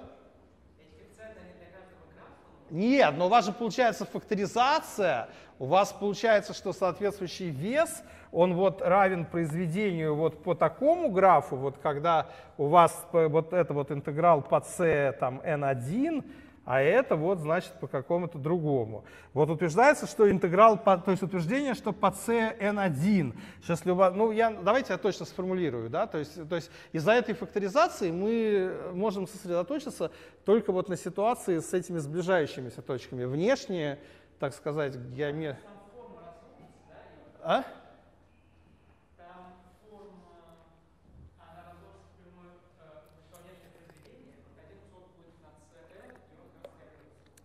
Нет, но у вас же получается факторизация, у вас получается, что соответствующий вес, он вот равен произведению вот по такому графу, вот когда у вас вот это вот интеграл по c там n1, а это вот значит по какому-то другому. Вот утверждается, что интеграл, по, то есть утверждение, что по cn1. Сейчас любо, ну я, давайте я точно сформулирую, да, то есть, то есть из-за этой факторизации мы можем сосредоточиться только вот на ситуации с этими сближающимися точками. Внешние, так сказать, геометрия. А?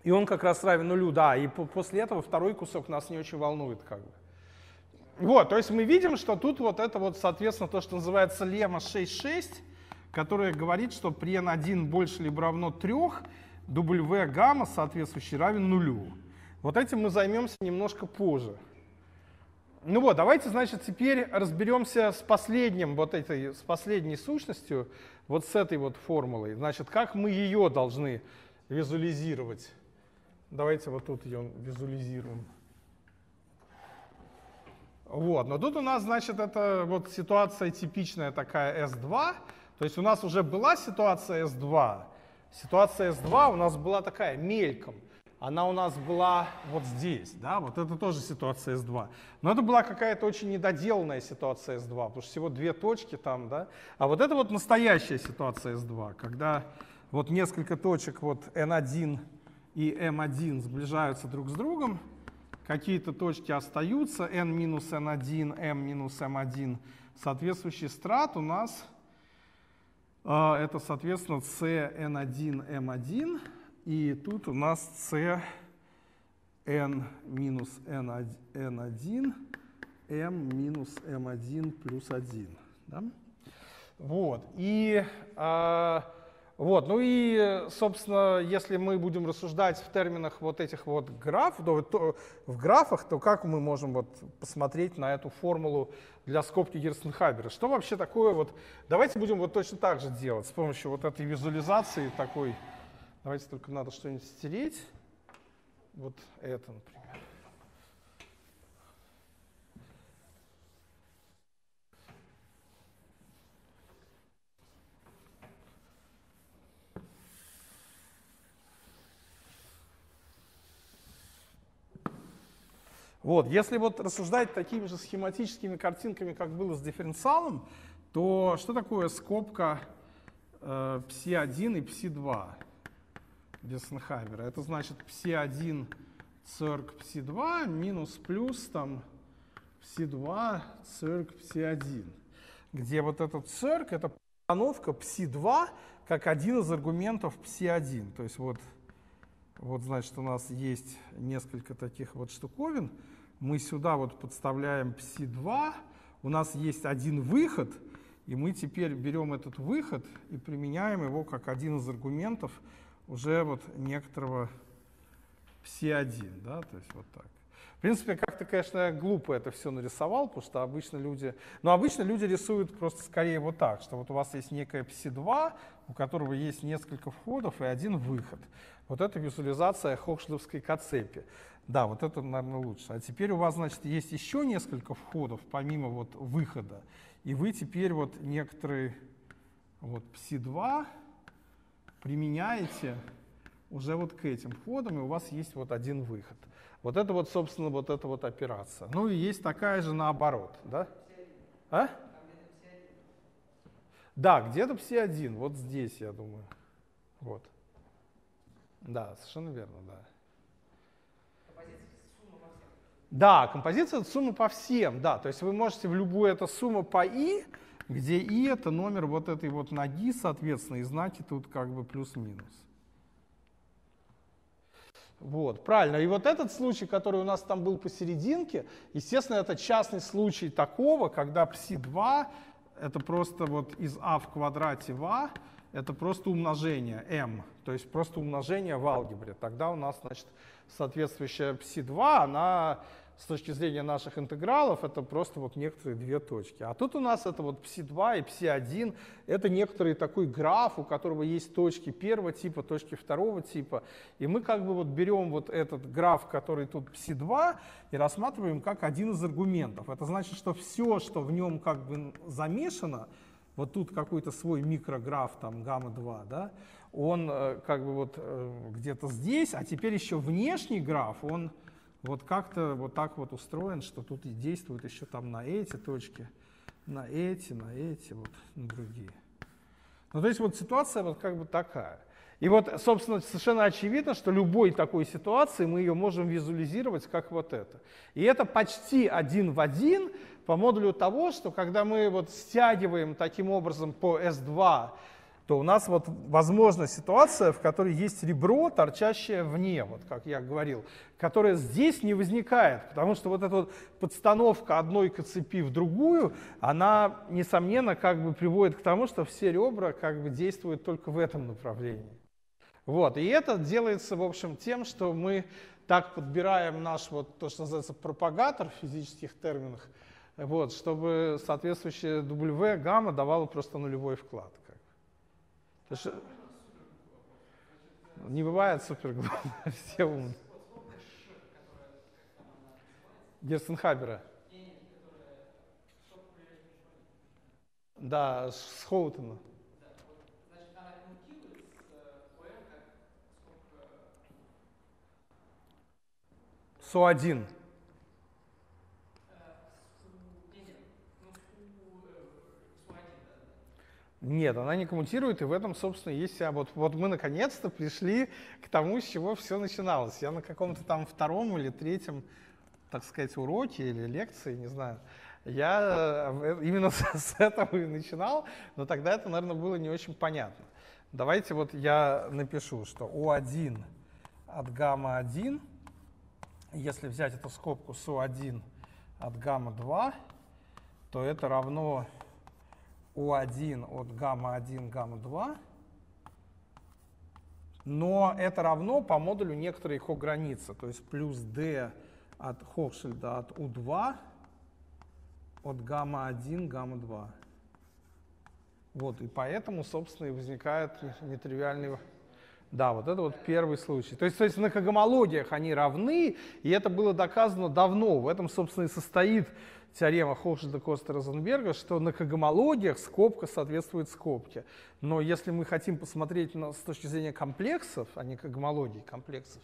И он как раз равен нулю, да. И после этого второй кусок нас не очень волнует. Как бы. Вот, то есть мы видим, что тут вот это вот, соответственно, то, что называется лемма 6,6, которая говорит, что при n1 больше либо равно 3, w гамма соответствующий равен нулю. Вот этим мы займемся немножко позже. Ну вот, давайте, значит, теперь разберемся с последним, вот этой, с последней сущностью, вот с этой вот формулой. Значит, как мы ее должны визуализировать. Давайте вот тут ее визуализируем. Вот, но тут у нас, значит, это вот ситуация типичная такая S2. То есть у нас уже была ситуация S2. Ситуация S2 у нас была такая мельком. Она у нас была вот здесь, да, вот это тоже ситуация S2. Но это была какая-то очень недоделанная ситуация S2, потому что всего две точки там, да. А вот это вот настоящая ситуация S2, когда вот несколько точек вот N1 и m1 сближаются друг с другом, какие-то точки остаются, n минус n1, m минус m1, соответствующий страт у нас э, это, соответственно, c n1, m1, и тут у нас c n минус n1, m минус m1 плюс 1. Да? Вот, и э, вот, ну и, собственно, если мы будем рассуждать в терминах вот этих вот граф, то, то, в графах, то как мы можем вот посмотреть на эту формулу для скобки Герценхабера? Что вообще такое вот, давайте будем вот точно так же делать с помощью вот этой визуализации такой, давайте только надо что-нибудь стереть, вот это, например. Вот, если вот рассуждать такими же схематическими картинками, как было с дифференциалом, то что такое скобка э, psi1 и psi2 Гессенхаймера? Это значит psi1 цирк psi2 минус плюс там psi2 цирк psi1, где вот этот цирк — это постановка psi2 как один из аргументов psi1. То есть вот, вот значит у нас есть несколько таких вот штуковин — мы сюда вот подставляем psi2, у нас есть один выход, и мы теперь берем этот выход и применяем его как один из аргументов уже вот некоторого psi1, да, то есть вот так. В принципе, как-то, конечно, глупо это все нарисовал, потому что обычно люди... Но обычно люди рисуют просто скорее вот так, что вот у вас есть некое psi2, у которого есть несколько входов и один выход. Вот это визуализация хохшлевской кацепи. Да, вот это, наверное, лучше. А теперь у вас, значит, есть еще несколько входов, помимо вот выхода. И вы теперь вот некоторые вот psi2 применяете уже вот к этим входам, и у вас есть вот один выход. Вот это вот, собственно, вот эта вот операция. Ну и есть такая же наоборот, да? А? Да, где-то psi1, вот здесь, я думаю. Вот. Да, совершенно верно, да. Да, композиция это сумма по всем, да. То есть вы можете в любую это сумму по и, где и это номер вот этой вот ноги, соответственно, и знаки тут как бы плюс-минус. Вот, правильно. И вот этот случай, который у нас там был посерединке, естественно, это частный случай такого, когда psi2 это просто вот из а в квадрате в а, это просто умножение m, то есть просто умножение в алгебре. Тогда у нас, значит, соответствующая psi2, она с точки зрения наших интегралов это просто вот некоторые две точки. А тут у нас это вот psi2 и psi1, это некоторый такой граф, у которого есть точки первого типа, точки второго типа. И мы как бы вот берем вот этот граф, который тут psi2, и рассматриваем как один из аргументов. Это значит, что все, что в нем как бы замешано, вот тут какой-то свой микрограф, там гамма-2, да, он э, как бы вот э, где-то здесь, а теперь еще внешний граф, он вот как-то вот так вот устроен, что тут и действует еще там на эти точки, на эти, на эти, вот на другие. Ну, то есть вот ситуация вот как бы такая. И вот, собственно, совершенно очевидно, что любой такой ситуации мы ее можем визуализировать как вот это. И это почти один в один по модулю того, что когда мы вот стягиваем таким образом по S2 то у нас вот возможна ситуация, в которой есть ребро, торчащее вне, вот как я говорил, которое здесь не возникает, потому что вот эта вот подстановка одной цепи в другую, она, несомненно, как бы приводит к тому, что все ребра как бы действуют только в этом направлении. Вот, и это делается, в общем, тем, что мы так подбираем наш вот то, что называется пропагатор в физических терминах, вот, чтобы соответствующее W гамма давало просто нулевой вклад. Что не бывает суперглавное, все умные. Герценхабера. Да, с Хоутона. СО1. Нет, она не коммутирует, и в этом, собственно, есть вся... Вот, вот мы наконец-то пришли к тому, с чего все начиналось. Я на каком-то там втором или третьем, так сказать, уроке или лекции, не знаю, я э, именно с этого и начинал, но тогда это, наверное, было не очень понятно. Давайте вот я напишу, что У1 от гамма-1, если взять эту скобку СУ1 от гамма-2, то это равно у1 от гамма-1, гамма-2. Но это равно по модулю некоторой его границы, то есть плюс d от Хохшильда от U2 от гамма-1, гамма-2. Вот, и поэтому, собственно, и возникает нетривиальный... Да, вот это вот первый случай. То есть, то есть на когомологиях они равны, и это было доказано давно. В этом, собственно, и состоит теорема Хохшида Коста Розенберга, что на когомологиях скобка соответствует скобке. Но если мы хотим посмотреть на, с точки зрения комплексов, а не когомологии комплексов,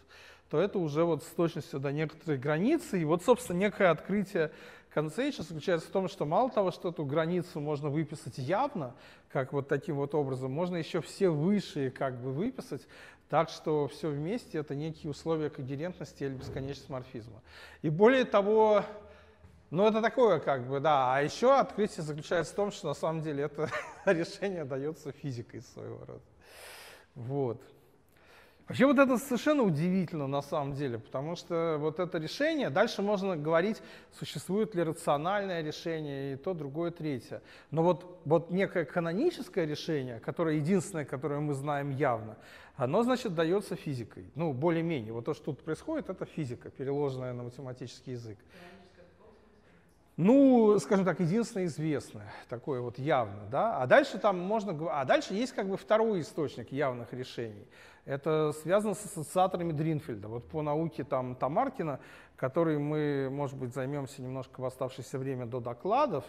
то это уже вот с точностью до некоторой границы. И вот, собственно, некое открытие Консейча заключается в том, что мало того, что эту границу можно выписать явно, как вот таким вот образом, можно еще все высшие как бы выписать, так что все вместе это некие условия когерентности или бесконечности морфизма. И более того, ну, это такое, как бы, да. А еще открытие заключается в том, что на самом деле это решение дается физикой своего рода. Вот. Вообще вот это совершенно удивительно на самом деле, потому что вот это решение, дальше можно говорить, существует ли рациональное решение и то, другое, третье. Но вот, вот некое каноническое решение, которое единственное, которое мы знаем явно, оно, значит, дается физикой. Ну, более-менее. Вот то, что тут происходит, это физика, переложенная на математический язык. Ну, скажем так, единственное известное, такое вот явно, да. А дальше там можно, а дальше есть как бы второй источник явных решений. Это связано с ассоциаторами Дринфельда. Вот по науке там Тамаркина, которой мы, может быть, займемся немножко в оставшееся время до докладов,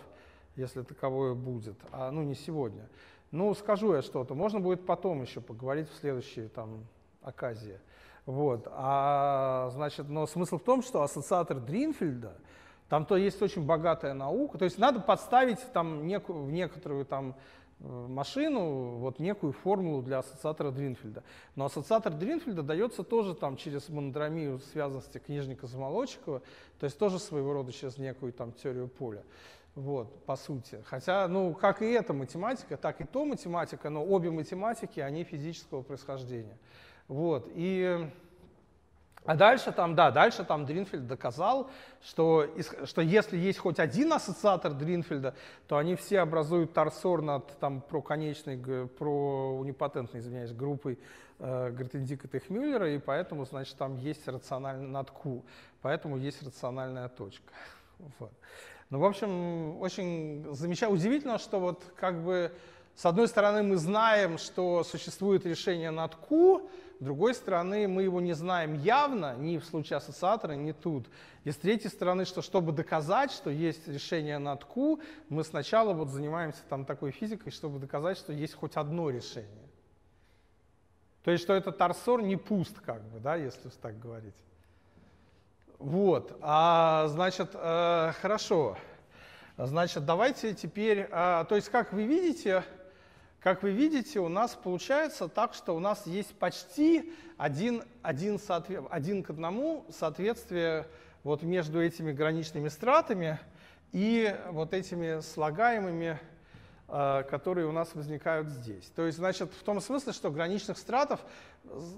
если таковое будет, а ну не сегодня. Ну, скажу я что-то. Можно будет потом еще поговорить в следующей там оказии. Вот. А, значит, но смысл в том, что ассоциатор Дринфельда — там то есть очень богатая наука. То есть надо подставить там некую, в некоторую там машину вот некую формулу для ассоциатора Дринфельда. Но ассоциатор Дринфельда дается тоже там через монодромию связанности Книжника-Замолочкова, то есть тоже своего рода через некую там теорию поля. Вот, по сути. Хотя, ну, как и эта математика, так и то математика, но обе математики, они физического происхождения. Вот, и а дальше там, да, дальше там Дринфельд доказал, что, что если есть хоть один ассоциатор Дринфельда, то они все образуют торсор над там, проконечной, про унипатентной, извиняюсь, группой э, Гартендика Техмюллера, и поэтому, значит, там есть рациональный над Q, поэтому есть рациональная точка. Вот. Ну, в общем, очень замечательно, удивительно, что вот как бы с одной стороны мы знаем, что существует решение над Q, с другой стороны, мы его не знаем явно, ни в случае ассоциатора, ни тут. И с третьей стороны, что чтобы доказать, что есть решение над Q, мы сначала вот занимаемся там такой физикой, чтобы доказать, что есть хоть одно решение. То есть, что этот торсор не пуст, как бы, да, если так говорить. Вот, а, значит, э, хорошо. Значит, давайте теперь, э, то есть, как вы видите, как вы видите, у нас получается так, что у нас есть почти один, один, один к одному соответствие вот между этими граничными стратами и вот этими слагаемыми, э, которые у нас возникают здесь. То есть, значит, в том смысле, что граничных стратов,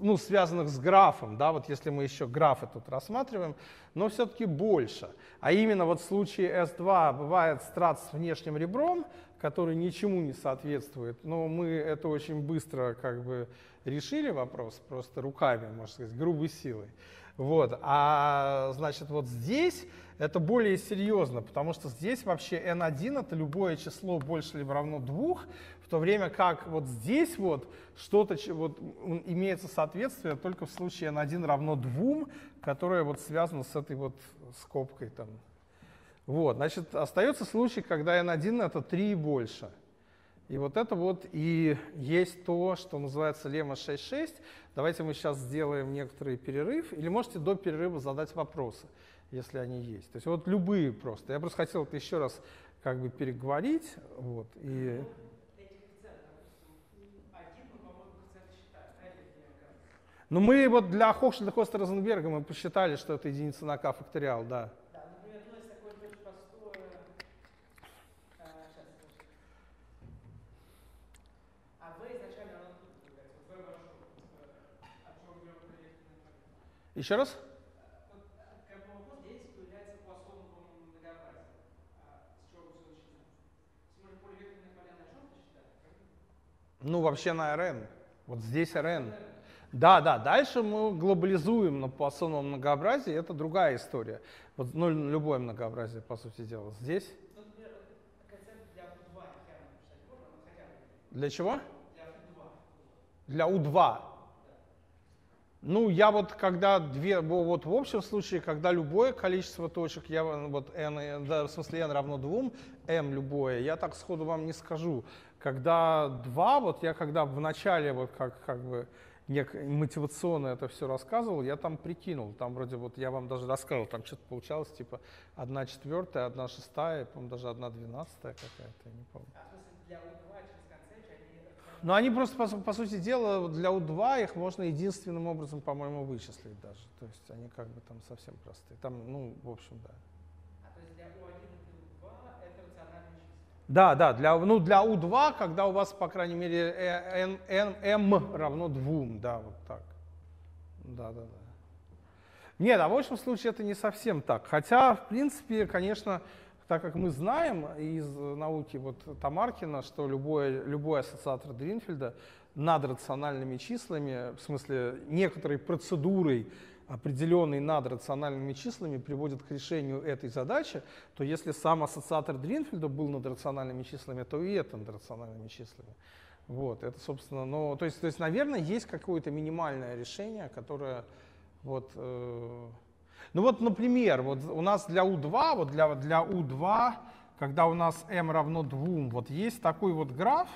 ну, связанных с графом, да, вот если мы еще графы тут рассматриваем, но все-таки больше. А именно вот в случае S2 бывает страт с внешним ребром, который ничему не соответствует. Но мы это очень быстро как бы решили вопрос, просто руками, можно сказать, грубой силой. Вот. А значит, вот здесь это более серьезно, потому что здесь вообще n1 это любое число больше либо равно 2, в то время как вот здесь вот что-то вот, имеется соответствие только в случае n1 равно 2, которое вот связано с этой вот скобкой там вот, значит, остается случай, когда n1 это 3 и больше. И вот это вот и есть то, что называется лемма 6.6. Давайте мы сейчас сделаем некоторый перерыв, или можете до перерыва задать вопросы, если они есть. То есть вот любые просто. Я просто хотел это еще раз как бы переговорить. Вот, и... Ну, мы вот для Хохшильда Коста Розенберга мы посчитали, что это единица на k факториал, да. Еще раз? Ну, вообще на РН. Вот здесь РН. Да, да, дальше мы глобализуем на поассоновом многообразии, это другая история. Вот, ну, любое многообразие, по сути дела. Здесь? Для чего? Для У2. Ну, я вот когда две, вот в общем случае, когда любое количество точек, я вот n, да, в смысле n равно 2, m любое, я так сходу вам не скажу. Когда 2, вот я когда в начале вот как, как бы мотивационно это все рассказывал, я там прикинул, там вроде вот я вам даже рассказывал, там что-то получалось типа 1 четвертая, 1 шестая, по-моему, даже 1 двенадцатая какая-то, я не помню. Но они просто, по, по сути дела, для У2 их можно единственным образом, по-моему, вычислить даже. То есть они как бы там совсем простые. Там, ну, в общем, да. А то есть для У1 и У2 это рациональные числа? Да, да, для, ну, для У2, когда у вас, по крайней мере, n, n, m равно 2, да, вот так. Да, да, да. Нет, а в общем случае это не совсем так. Хотя, в принципе, конечно, так как мы знаем из науки вот Тамаркина, что любой, любой ассоциатор Дринфельда над рациональными числами, в смысле некоторой процедурой, определенной над рациональными числами, приводит к решению этой задачи, то если сам ассоциатор Дринфельда был над рациональными числами, то и это над рациональными числами. Вот, это, собственно, ну, то есть, то есть, наверное, есть какое-то минимальное решение, которое вот, э, ну вот, например, вот у нас для U2, вот для, для U2, когда у нас m равно 2, вот есть такой вот граф,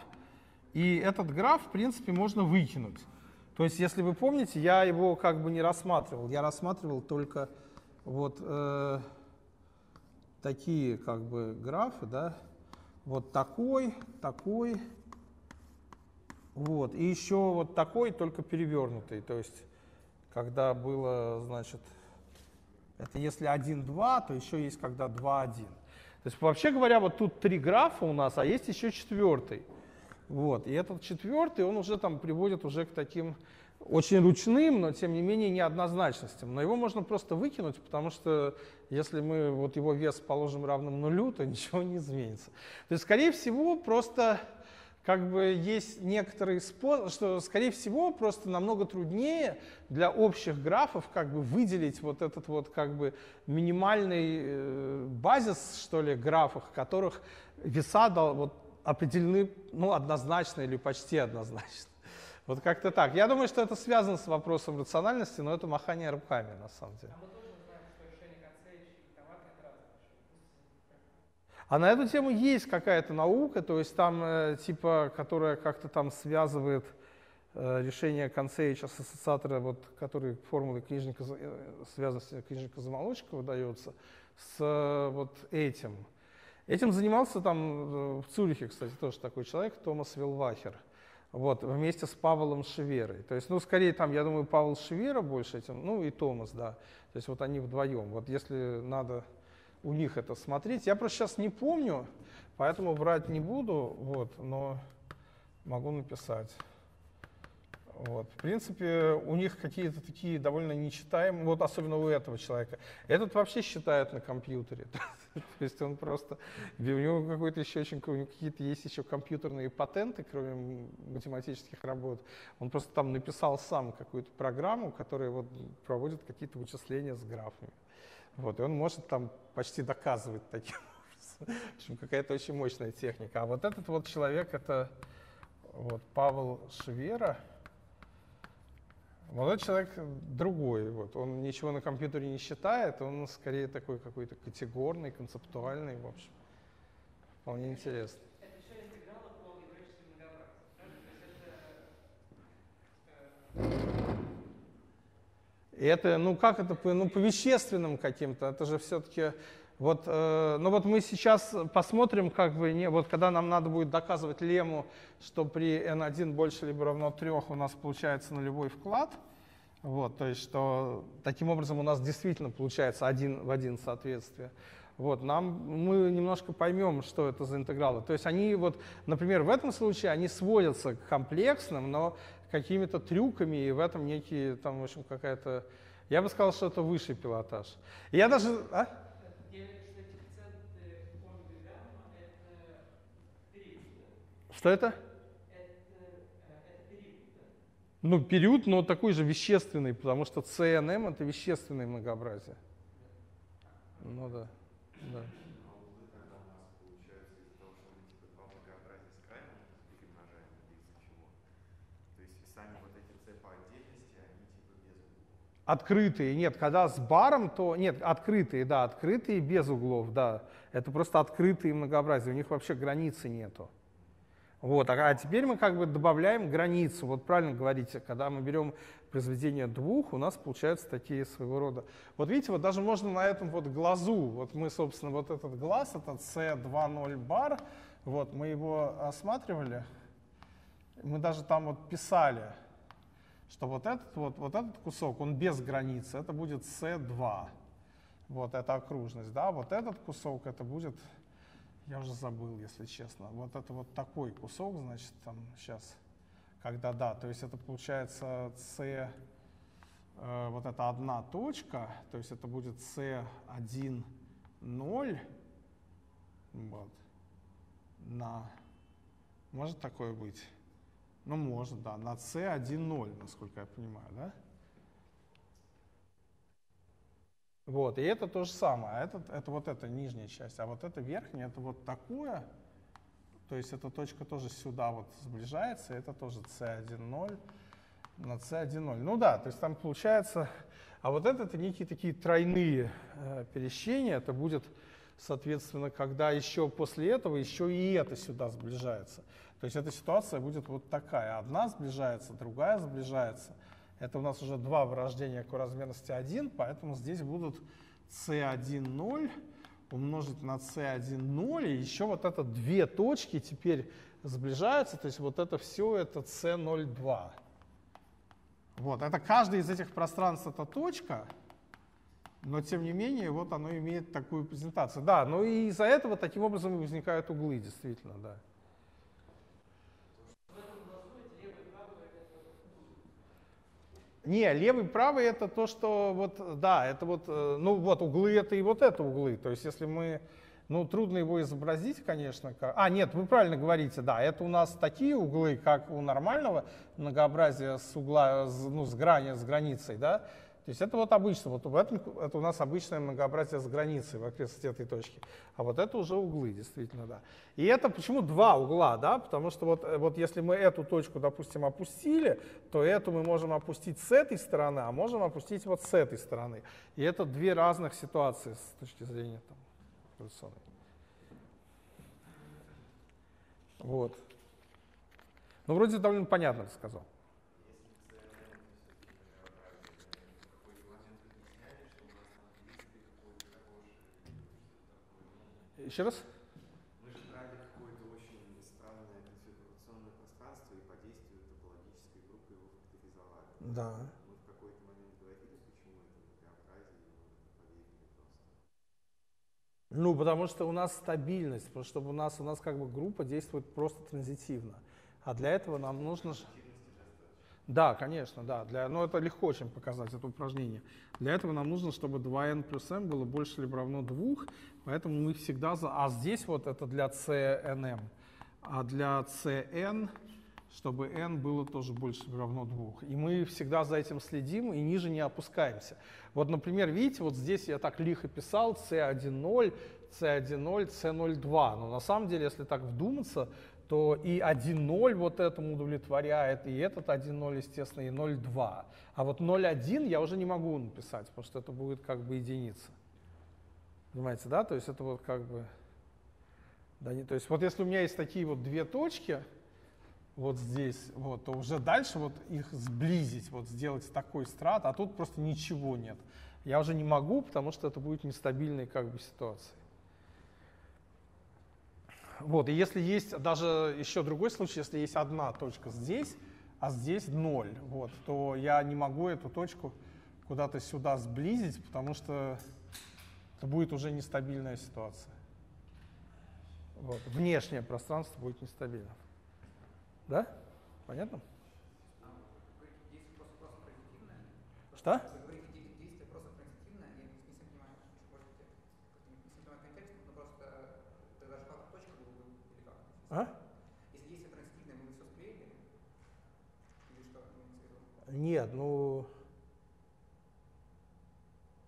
и этот граф, в принципе, можно выкинуть. То есть, если вы помните, я его как бы не рассматривал, я рассматривал только вот э, такие как бы графы, да, вот такой, такой Вот. И еще вот такой, только перевернутый. То есть, когда было, значит, это если 1-2, то еще есть когда 2-1. То есть, вообще говоря, вот тут три графа у нас, а есть еще четвертый. Вот. И этот четвертый, он уже там приводит уже к таким очень ручным, но тем не менее неоднозначностям. Но его можно просто выкинуть, потому что если мы вот его вес положим равным нулю, то ничего не изменится. То есть, скорее всего, просто как бы есть некоторые способы, что, скорее всего, просто намного труднее для общих графов как бы выделить вот этот вот как бы минимальный э, базис, что ли, графов, которых веса дал, вот, определены ну, однозначно или почти однозначно. Вот как-то так. Я думаю, что это связано с вопросом рациональности, но это махание руками на самом деле. А на эту тему есть какая-то наука, то есть там, э, типа, которая как-то там связывает э, решение Концевича с ассоциатора, вот, который формулы книжника, э, связанности книжника Замолочкова дается, с вот этим. Этим занимался там в Цюрихе, кстати, тоже такой человек, Томас Вилвахер, вот, вместе с Павлом Шеверой. То есть, ну, скорее там, я думаю, Павел Шевера больше этим, ну, и Томас, да. То есть вот они вдвоем. Вот если надо у них это смотреть. Я просто сейчас не помню, поэтому брать не буду, вот, но могу написать. Вот. В принципе, у них какие-то такие довольно нечитаемые, вот особенно у этого человека. Этот вообще считает на компьютере. То есть он просто, у него какой-то еще очень, какие-то есть еще компьютерные патенты, кроме математических работ. Он просто там написал сам какую-то программу, которая вот проводит какие-то вычисления с графами. Вот, и он может там почти доказывать таким образом. В общем, какая-то очень мощная техника. А вот этот вот человек, это вот Павел Швера. Этот человек другой. Вот. Он ничего на компьютере не считает, он скорее такой какой-то категорный, концептуальный, в общем. Вполне интересно. И это, ну как это, ну по вещественным каким-то, это же все-таки, вот, э, ну вот мы сейчас посмотрим, как бы, не, вот когда нам надо будет доказывать лему, что при n1 больше либо равно 3 у нас получается нулевой вклад, вот, то есть что таким образом у нас действительно получается один в один соответствие. Вот, нам, мы немножко поймем, что это за интегралы. То есть они, вот, например, в этом случае они сводятся к комплексным, но какими-то трюками, и в этом некие, там, в общем, какая-то... Я бы сказал, что это высший пилотаж. И я даже... А? Что это? Ну, период, но такой же вещественный, потому что CNM это вещественное многообразие. Ну да, да. Открытые, нет, когда с баром, то нет, открытые, да, открытые без углов, да. Это просто открытые многообразия, у них вообще границы нету. Вот, а, а теперь мы как бы добавляем границу. Вот правильно говорите, когда мы берем произведение двух, у нас получаются такие своего рода. Вот видите, вот даже можно на этом вот глазу, вот мы, собственно, вот этот глаз, этот C20 бар, вот мы его осматривали, мы даже там вот писали, что вот этот, вот, вот этот кусок, он без границы, это будет C2. Вот это окружность, да, вот этот кусок, это будет, я уже забыл, если честно, вот это вот такой кусок, значит, там сейчас, когда, да, то есть это получается C, э, вот это одна точка, то есть это будет C1, 0, вот, на, может такое быть? Ну, может, да, на C1,0, насколько я понимаю, да? Вот, и это то же самое, а это, это вот эта нижняя часть, а вот эта верхняя, это вот такое, то есть эта точка тоже сюда вот сближается, это тоже C1,0 на C1,0. Ну да, то есть там получается, а вот это, это некие такие тройные э, пересечения, это будет, соответственно, когда еще после этого еще и это сюда сближается. То есть эта ситуация будет вот такая. Одна сближается, другая сближается. Это у нас уже два вырождения к размерности 1, поэтому здесь будут C1, 0, умножить на c1,0, и еще вот это две точки теперь сближаются, то есть вот это все это c02. Вот, это каждый из этих пространств это точка, но тем не менее вот оно имеет такую презентацию. Да, ну и из-за этого таким образом возникают углы, действительно, да. Не, левый, правый это то, что вот, да, это вот, э, ну вот углы это и вот это углы. То есть если мы, ну трудно его изобразить, конечно. Как... А, нет, вы правильно говорите, да, это у нас такие углы, как у нормального многообразия с угла, ну с грани, с границей, да. То есть это вот обычно, вот в этом это у нас обычное многообразие с границей в окрестности этой точки. А вот это уже углы, действительно, да. И это почему два угла, да? Потому что вот, вот если мы эту точку, допустим, опустили, то эту мы можем опустить с этой стороны, а можем опустить вот с этой стороны. И это две разных ситуации с точки зрения там, операционной. Вот. Ну, вроде довольно понятно сказал. Еще раз? Мы же брали какое-то очень странное конфигурационное пространство и по действию топологической группы его факторизовали. Да. Мы в какой-то момент говорили, почему это на преобразии его поверили просто. Ну, потому что у нас стабильность, потому что у нас, у нас как бы группа действует просто транзитивно. А для этого нам нужно... Да, конечно, да. Для, но это легко очень показать, это упражнение. Для этого нам нужно, чтобы 2n плюс m было больше либо равно 2, поэтому мы всегда... За, а здесь вот это для cnm. А для cn, чтобы n было тоже больше либо равно 2. И мы всегда за этим следим и ниже не опускаемся. Вот, например, видите, вот здесь я так лихо писал c1,0, c1,0, c0,2. Но на самом деле, если так вдуматься, то и 1,0 вот этому удовлетворяет, и этот 1,0, естественно, и 0,2. А вот 0,1 я уже не могу написать, потому что это будет как бы единица. Понимаете, да? То есть это вот как бы... Да, не, то есть вот если у меня есть такие вот две точки, вот здесь, вот, то уже дальше вот их сблизить, вот сделать такой страт, а тут просто ничего нет. Я уже не могу, потому что это будет нестабильной как бы ситуация. Вот, и если есть даже еще другой случай, если есть одна точка здесь, а здесь ноль, вот, то я не могу эту точку куда-то сюда сблизить, потому что это будет уже нестабильная ситуация. Вот. Внешнее пространство будет нестабильно. Да? Понятно? Что? Вы говорите, де- действие просто транзитивное, я не совсем понимаю, может быть, как-то не совсем понимаю контекст, но просто тогда же как точка была бы или как? А? Если действие транзитивное, мы все склеили? Или что? Нет, ну...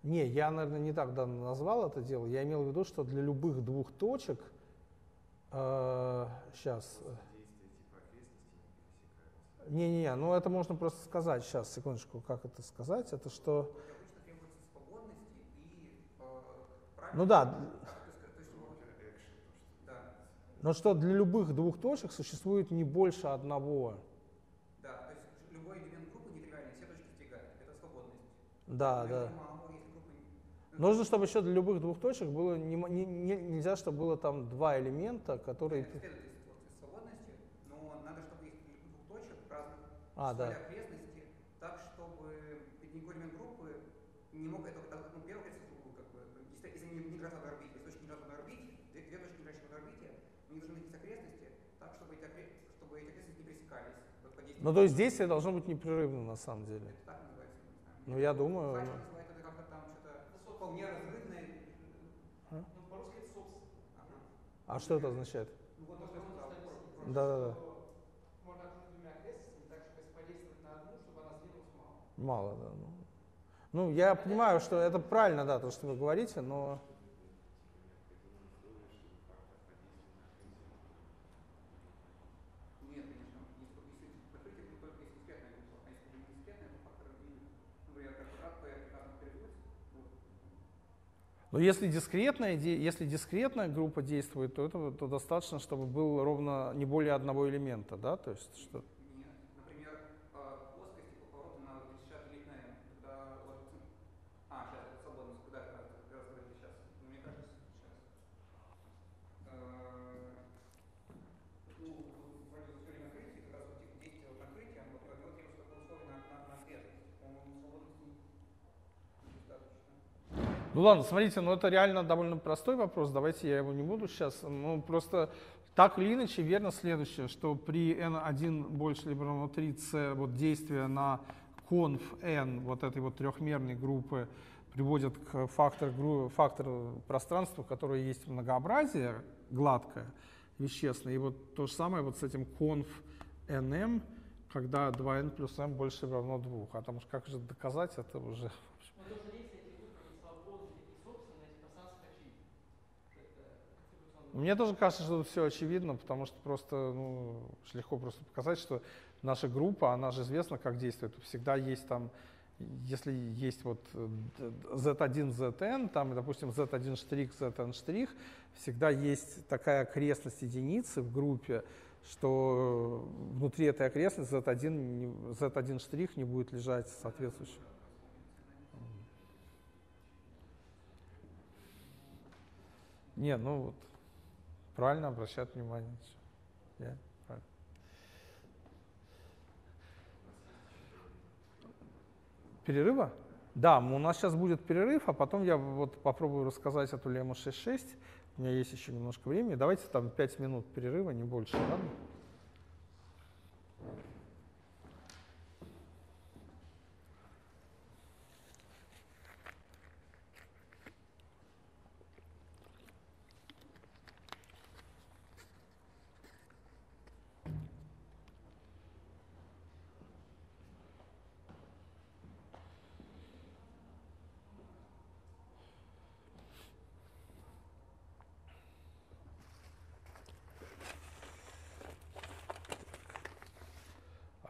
Не, я, наверное, не так да, назвал это дело. Я имел в виду, что для любых двух точек... Э, сейчас... Действия типа не. Не-не-не, ну это можно просто сказать. Сейчас, секундочку, как это сказать? Это что... Вот обычно требуется свободности и э. Ну да, То есть, то есть, вот, Экшен, то, что да, но что для любых двух точек существует не больше одного. да, то есть любой элемент группы нетривиальный, все точки сдвигает. Это свободность. Да, да. Мало, если группа не- Нужно, чтобы еще для любых двух точек было не, не- не- нельзя, чтобы было там два элемента, которые. Из из свободности, но надо, чтобы из двух точек разных А, да. окрестности, так, чтобы никакой элемент группы не мог это, это, ну, первая окрестность, ну, как бы, если, если они не лежат в одной орбите, если точки не лежат в одной орбите, две, две точки не лежат в одной орбите, у них должны быть окрестности, так, чтобы эти, окре- чтобы эти окрестности не пересекались под под действием. Ну, то есть действие должно быть непрерывным на самом деле. Это так называется, я не знаю. Ну, я думаю. Ну, это как-то там что-то вполне разрывное. А? Ну, по-русски это. Ага. А что это означает? Ну, вот то, что я сказал. Да, да, да. Можно окружить двумя окрестностями, так, чтобы если подействовать на одну, чтобы она сдвинулась мало. Мало, да. Ну, ну я понимаю, что это правильно, да, то, что вы говорите, но. Нет, конечно. Если, если покрытие будет только если дискретная группа, а если не дискретная, то факторы не, например, как квадрат p прекрасно коррелируется. Вот. Но если дискретная, если дискретная группа действует, то этого то достаточно, чтобы был ровно не более одного элемента, да, то есть что. Ну ладно, смотрите, ну это реально довольно простой вопрос, давайте я его не буду сейчас. Ну просто так или иначе верно следующее, что при n1 больше либо равно 3c вот действие на conf n вот этой вот трехмерной группы приводит к фактору, фактору пространства, которое есть многообразие гладкое, вещественное. И вот то же самое вот с этим conf nm, когда 2n плюс m больше равно 2. А там как же доказать, это уже... Мне тоже кажется, что тут все очевидно, потому что просто ну, легко просто показать, что наша группа, она же известна, как действует. Всегда есть там, если есть вот z1, zn, там, допустим, z1 штрих, zn штрих, всегда есть такая окрестность единицы в группе, что внутри этой окрестности z1, z1 штрих не будет лежать соответствующим. Не, ну вот, правильно обращать внимание. Я, правильно. Перерыва? Да, у нас сейчас будет перерыв, а потом я вот попробую рассказать эту лему 6.6. У меня есть еще немножко времени. Давайте там 5 минут перерыва, не больше, ладно?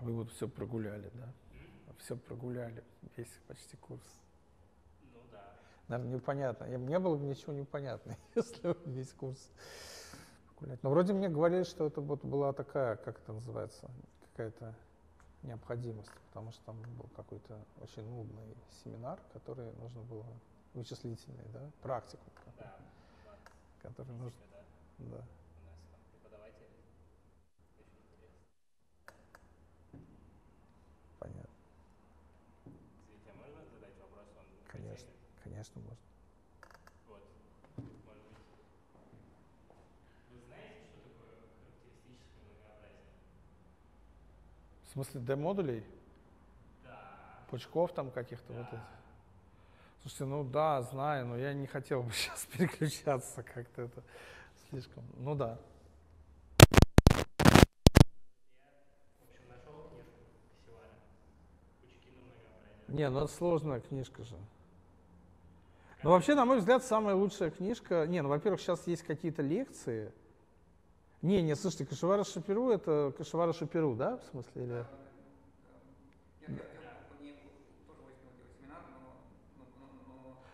Вы вот все прогуляли, да? Все прогуляли, весь почти курс. Ну да. Наверное, непонятно. Я, мне было бы ничего непонятно, если весь курс прогулять. Но вроде мне говорили, что это вот была такая, как это называется, какая-то необходимость, потому что там был какой-то очень нудный семинар, который нужно было вычислительный, да, практику, Да, да. который нужно, Да. да. У нас там преподаватель очень интересный. Понятно, Извините, а можно задать вопрос? Он конечно, хотели? Конечно, можно. Вот, может быть. Вы знаете, что такое характеристическое многообразие? В смысле D-модулей? Да. Пучков там каких-то вот этих? Слушайте, ну да, знаю, но я не хотел бы сейчас переключаться как-то это слишком. Ну да. Не, ну это сложная книжка же. Ну вообще, на мой взгляд, самая лучшая книжка... Не, ну во-первых, сейчас есть какие-то лекции. Не, не, слушайте, Кашевара Шапиру это Кашевара Шапиру, да, в смысле? Или...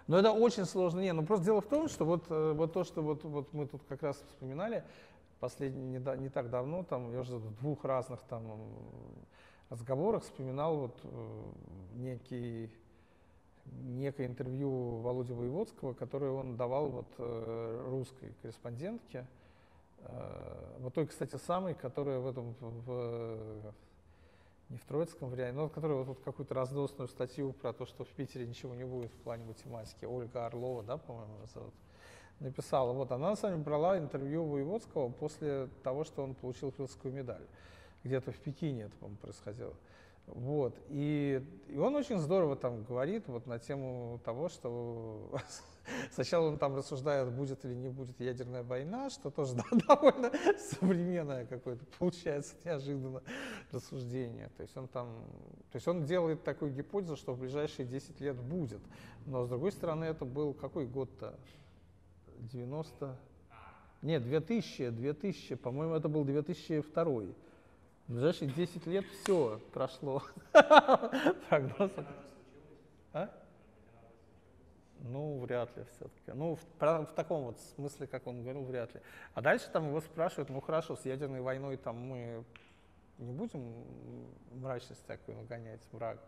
Но, это очень сложно. Не, ну просто дело в том, что вот, э, вот то, что вот, вот мы тут как раз вспоминали, последний, не, да- не так давно, там, я уже в двух разных там разговорах вспоминал вот э, некий, некое интервью Володи Воеводского, которое он давал вот э, русской корреспондентке, э, вот той, кстати, самой, которая в этом, в, не в Троицком варианте, но которая вот, вот какую-то разносную статью про то, что в Питере ничего не будет в плане математики, Ольга Орлова, да, по-моему, зовут, написала. Вот она с вами брала интервью Воеводского после того, что он получил философскую медаль. Где-то в Пекине это, по-моему, происходило. Вот. И, и он очень здорово там говорит вот на тему того, что сначала он там рассуждает, будет или не будет ядерная война, что тоже да, довольно современное какое-то получается неожиданно рассуждение. То есть он там, то есть он делает такую гипотезу, что в ближайшие 10 лет будет. Но с другой стороны, это был какой год-то? 90... Нет, 2000, 2000, по-моему, это был 2002. В ближайшие 10 лет все прошло. Прогноз. А? Ну, вряд ли все-таки. Ну, в, в таком вот смысле, как он говорил, вряд ли. А дальше там его спрашивают, ну хорошо, с ядерной войной там мы не будем мрачность такую нагонять, мрак.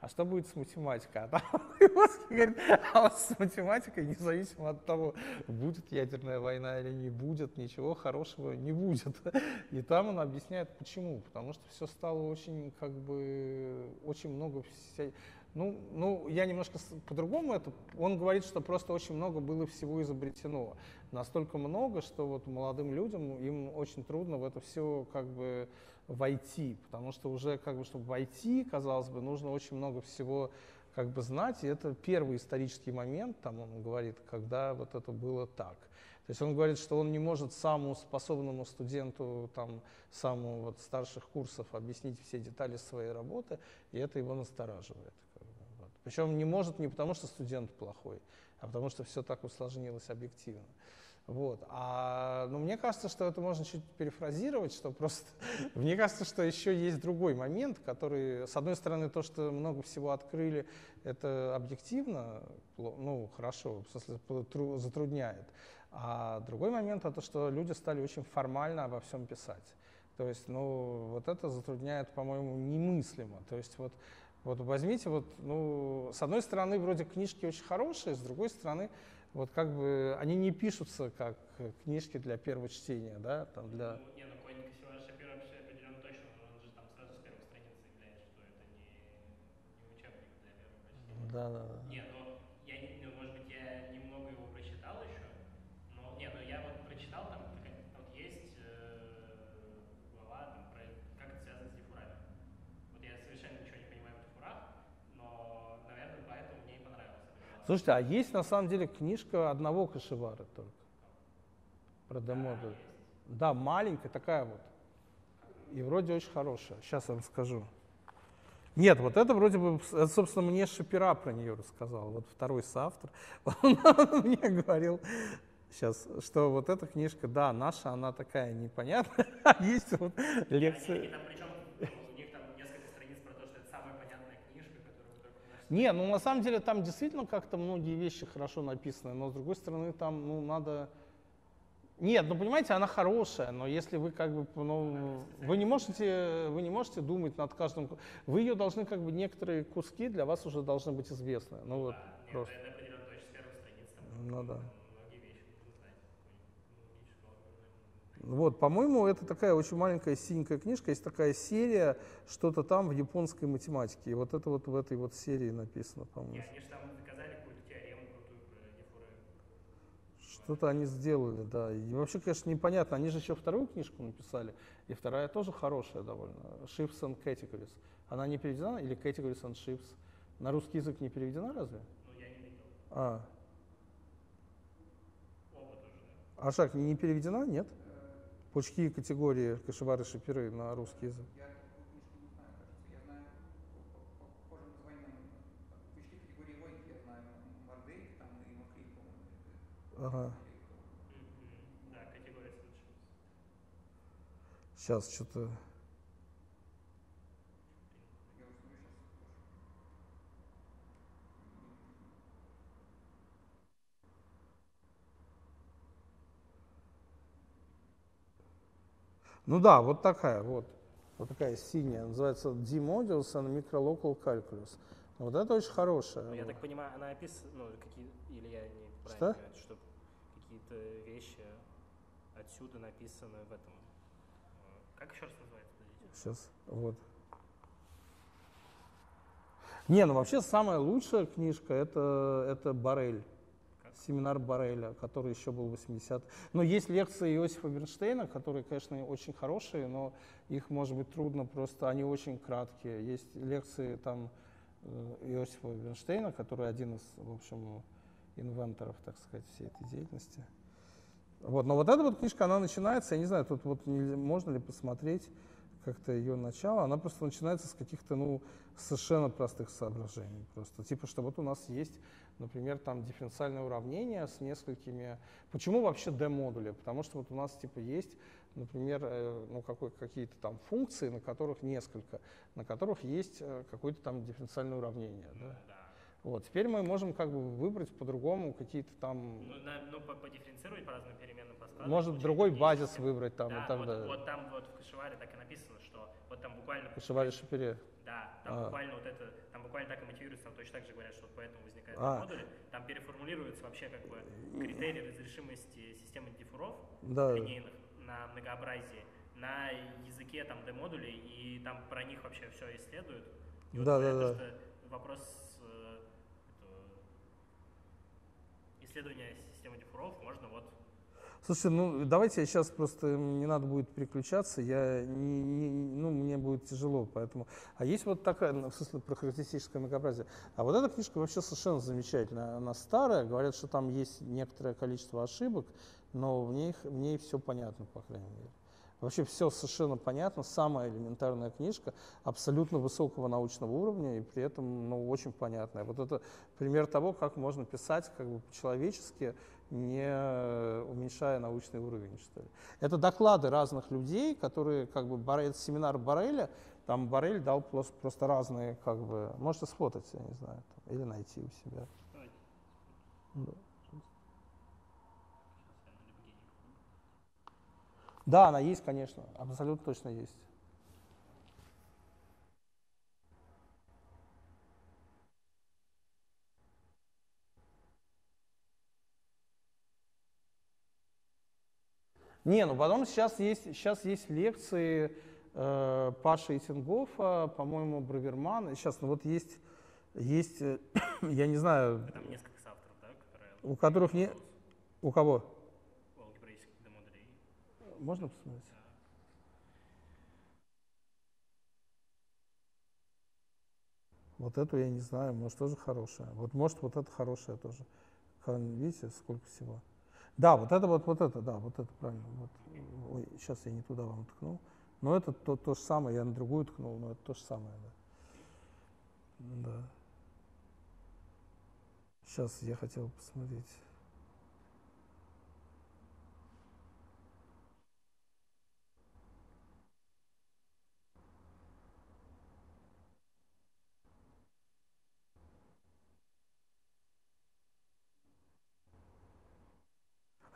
А что будет с математикой? А там говорит, а вот с математикой, независимо от того, будет ядерная война или не будет, ничего хорошего не будет. И там он объясняет, почему. Потому что все стало очень, как бы, очень много вся- Ну, ну, я немножко по-другому это. Он говорит, что просто очень много было всего изобретено. Настолько много, что вот молодым людям им очень трудно в это все как бы войти, потому что уже как бы, чтобы войти, казалось бы, нужно очень много всего как бы знать, и это первый исторический момент, там он говорит, когда вот это было так. То есть он говорит, что он не может самому способному студенту там, самому вот, старших курсов объяснить все детали своей работы, и это его настораживает. Причем не может не потому, что студент плохой, а потому что все так усложнилось объективно. Вот. А, ну, мне кажется, что это можно чуть перефразировать, что просто... мне кажется, что еще есть другой момент, который, с одной стороны, то, что много всего открыли, это объективно, ну, хорошо, в смысле, затрудняет. А другой момент это, что люди стали очень формально обо всем писать. То есть, ну, вот это затрудняет, по-моему, немыслимо. То есть, вот, вот возьмите, вот, ну, с одной стороны, вроде книжки очень хорошие, с другой стороны, вот как бы они не пишутся как э, книжки для первого чтения, да, там для... Ну, не, ну Конь Кассивара Шапира вообще определенно точно, но он же там сразу с первой страницы заявляет, что это не, не учебник для первого прочтения. Да, да, да. Не, ну, я не, ну, может быть, я немного его прочитал еще, но, не, ну, я вот прочитал, там, такая- вот есть э, глава, там, про как это связано с дифурами. Вот я совершенно ничего не понимаю в дифурах, но, наверное, поэтому мне и понравилось. эта глава. Слушайте, а есть на самом деле книжка одного Кашевара только про демодуль. Да, маленькая такая вот. И вроде очень хорошая. Сейчас я вам скажу. Нет, вот это вроде бы, собственно, мне Шапира про нее рассказал. Вот второй соавтор. Он мне говорил сейчас, что вот эта книжка, да, наша, она такая непонятная. А есть вот там, причем, ну, у них там несколько страниц про то, что это самая понятная книжка, которую вы только можете Не, ну на самом деле там действительно как-то многие вещи хорошо написаны, но с другой стороны там, ну, надо... Нет, ну понимаете, она хорошая, но если вы как бы, ну, вы не можете, вы не можете думать над каждым, вы ее должны как бы некоторые куски для вас уже должны быть известны, ну вот Да, нет, просто. это первых страниц. Там, Ну да. Многие вещи нужно знать. Ну, видишь, что, Вот, по-моему, это такая очень маленькая синенькая книжка, есть такая серия, что-то там в японской математике, и вот это вот в этой вот серии написано, по-моему. Не, они же там доказали какую-то теорему крутую про дифуры. Что-то они сделали, да. И вообще, конечно, непонятно. Они же еще вторую книжку написали, и вторая тоже хорошая довольно. Shifts and Categories. Она не переведена, или Categories and Shifts? На русский язык не переведена разве? Ну, я не видел. А, Оба тоже, да. а Шак, не переведена, нет? Пучки и категории Кашевары Шапиры на русский язык. Я такую книжку не знаю, кажется. Я знаю по, по- по похожим названиям там, пучки категории логики, я знаю Мардейк там и Махрит, по-моему. это- Ага. Мгм. Да, категория совершенно. Сейчас что-то... Я вот смотрю сейчас Ну да, вот такая вот. Вот такая синяя. Называется D-Modules and Microlocal Calculus. Вот это очень хорошая. Ну, я так понимаю, она описана, ну, какие, или я не Что? правильно понимаю, что какие-то вещи отсюда написаны в этом. Как еще раз называется? Сейчас, вот. Не, ну вообще самая лучшая книжка это, это Барель. Семинар Бареля, который еще был 80 Но есть лекции Иосифа Бернштейна, которые, конечно, очень хорошие, но их, может быть, трудно просто, они очень краткие. Есть лекции там э, Иосифа Бернштейна, который один из, в общем, инвенторов, так сказать, всей этой деятельности. Вот, но вот эта вот книжка, она начинается, я не знаю, тут вот можно ли посмотреть как-то ее начало, она просто начинается с каких-то, ну, совершенно простых соображений. Просто типа, что вот у нас есть, например, там дифференциальное уравнение с несколькими... Почему вообще d-модули? Потому что вот у нас типа есть, например, э, ну, какой, какие-то там функции, на которых несколько, на которых есть э, какое-то там дифференциальное уравнение. Да? Да. Вот, теперь мы можем как бы выбрать по-другому какие-то там... Ну, на- ну, по- по разным переменным пространствам. Может, другой базис системы. выбрать там да, и так вот, далее. вот там вот в Кашеваре так и написано, что вот там буквально... Кашевари Шапире. Да, там А. буквально вот это, там буквально так и мотивируется, там точно так же говорят, что вот поэтому возникают А. модули. Там переформулируются вообще как бы критерии разрешимости системы диффуров Да. линейных на многообразии, на языке там D-модулей, и там про них вообще все исследуют. И вот Да, да, то, да. что вопрос э, этого исследования системы диффуров можно вот Слушайте, ну давайте я сейчас просто не надо будет переключаться, я не, не- ну мне будет тяжело, поэтому. А есть вот такая, ну, в смысле про характеристическое многообразие. А вот эта книжка вообще совершенно замечательная. Она старая, говорят, что там есть некоторое количество ошибок, но в ней, в ней все понятно, по крайней мере. Вообще все совершенно понятно, самая элементарная книжка, абсолютно высокого научного уровня и при этом ну, очень понятная. Вот это пример того, как можно писать как бы по-человечески, не уменьшая научный уровень, что ли. Это доклады разных людей, которые как бы это семинар Барреля, там Барель дал просто, просто разные, как бы, можете сфотать, я не знаю, там, или найти у себя. Да. Сейчас я на LibGenic. Да, она есть, конечно, абсолютно точно есть. Не, ну потом сейчас есть, сейчас есть лекции э, Паши Итингофа, по-моему, Браверман. Сейчас, ну вот есть, есть, э, я не знаю, Там несколько соавторов, да, которые... у которых не... У кого? Можно посмотреть? Вот эту я не знаю, может тоже хорошая. Вот может вот это хорошая тоже. Видите, сколько всего. Да, вот это вот, вот это, да, вот это правильно. Вот. Ой, сейчас я не туда вам ткнул. Но это то, то же самое, я на другую ткнул, но это то же самое, да. Да. Сейчас я хотел посмотреть.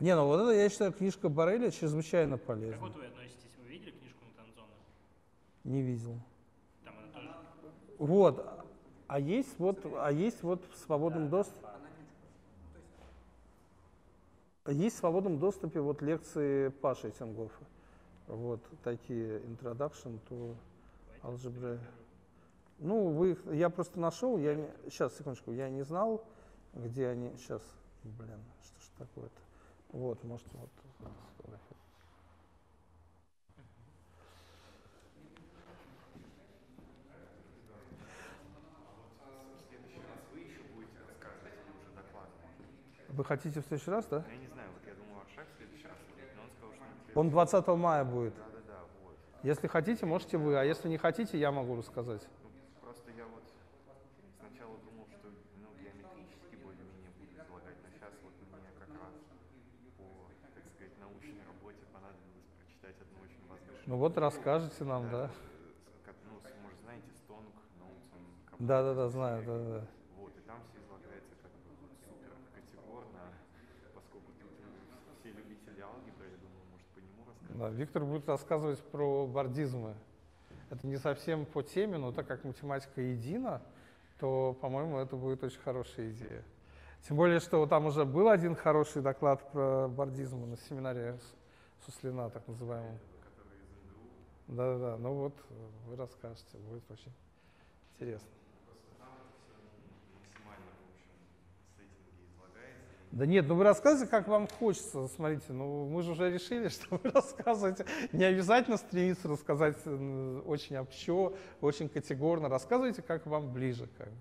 Не, ну вот это, я считаю, книжка Барреля чрезвычайно Как полезна. вот вы относитесь? Вы видели книжку Мутанзона? Не видел. Там она тоже... Вот. А есть вот, а есть вот в свободном доступе. Есть в свободном доступе вот лекции Паши Тингофа. Вот такие introduction to algebra. Ну, вы их, я просто нашел, я не, сейчас, секундочку, я не знал, где они, сейчас, блин, что ж такое-то. Вот, может, вот, следующий вы хотите в следующий раз, да? Я не знаю, вот я думал, Аршак в следующий раз будет, но он сказал, что на Он 20 мая будет. Да-да-да, вот. Если хотите, можете вы, а если не хотите, я могу рассказать. Ну, просто я вот сначала думал, что ну, геометрически более-менее буду излагать, но сейчас вот у меня как раз по, так сказать, научной работе понадобилось прочитать одну очень возвышенную Ну вот расскажете нам, да? как, ну, может, знаете, Стонг, Ноутон, Да, да, да, знаю, да, да. Вот, и там все излагается как бы супер категорно, поскольку тут все любители алгебры, я думаю, может, по нему рассказать. Да, Виктор будет рассказывать про бардизмы. Это не совсем по теме, но так как математика едина, то, по-моему, это будет очень хорошая идея. Тем более, что там уже был один хороший доклад про бардизмы на семинаре Суслина, так называемом. Да-да-да, ну вот вы расскажете, будет очень интересно. Да нет, ну вы рассказывайте, как вам хочется. Смотрите, ну мы же уже решили, что вы рассказываете. Не обязательно страницу рассказать э, очень общо, очень категорно. Рассказывайте, как вам ближе. Как. бы.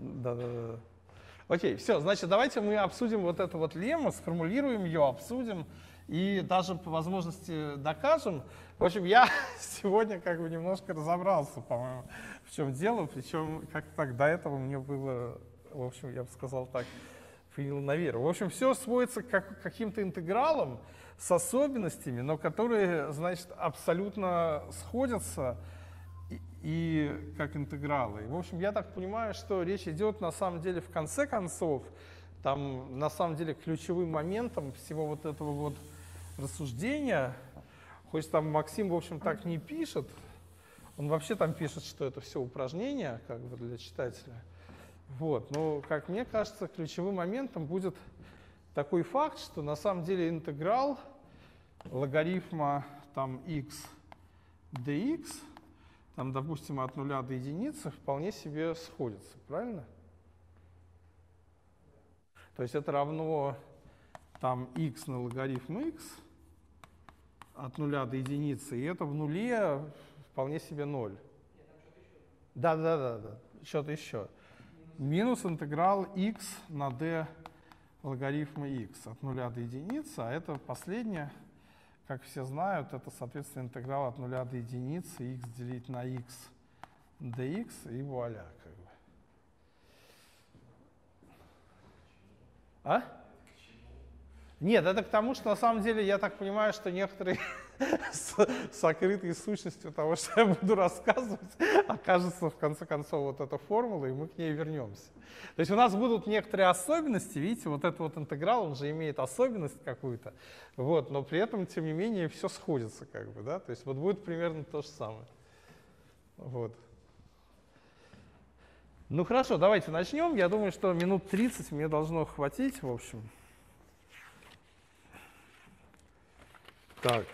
Да, да, да. Окей, все, значит, давайте мы обсудим вот эту вот лему, сформулируем ее, обсудим и даже по возможности докажем. В общем, я сегодня как бы немножко разобрался, по-моему, в чем дело, причем как так до этого мне было, в общем, я бы сказал так, принял на веру. В общем, все сводится к как- каким-то интегралам с особенностями, но которые, значит, абсолютно сходятся и, и как интегралы. В общем, я так понимаю, что речь идет на самом деле в конце концов, там на самом деле ключевым моментом всего вот этого вот рассуждения, хоть там Максим, в общем, так не пишет, он вообще там пишет, что это все упражнение как бы для читателя. Вот, но, как мне кажется, ключевым моментом будет такой факт, что на самом деле интеграл логарифма там x dx, там, допустим, от нуля до единицы вполне себе сходятся, правильно? То есть это равно там x на логарифм x от нуля до единицы, и это в нуле вполне себе ноль. Да, да, да, да, что-то еще. Минус интеграл x на d логарифма x от нуля до единицы, а это последнее, как все знают, это, соответственно, интеграл от нуля до единицы x делить на x dx и вуаля. Как бы. А? Нет, это к тому, что на самом деле я так понимаю, что некоторые с сокрытой сущностью того, что я буду рассказывать, окажется в конце концов вот эта формула, и мы к ней вернемся. То есть у нас будут некоторые особенности, видите, вот этот вот интеграл, он же имеет особенность какую-то, вот, но при этом, тем не менее, все сходится, как бы, да, то есть вот будет примерно то же самое. Вот. Ну хорошо, давайте начнем. Я думаю, что минут 30 мне должно хватить, в общем. Так.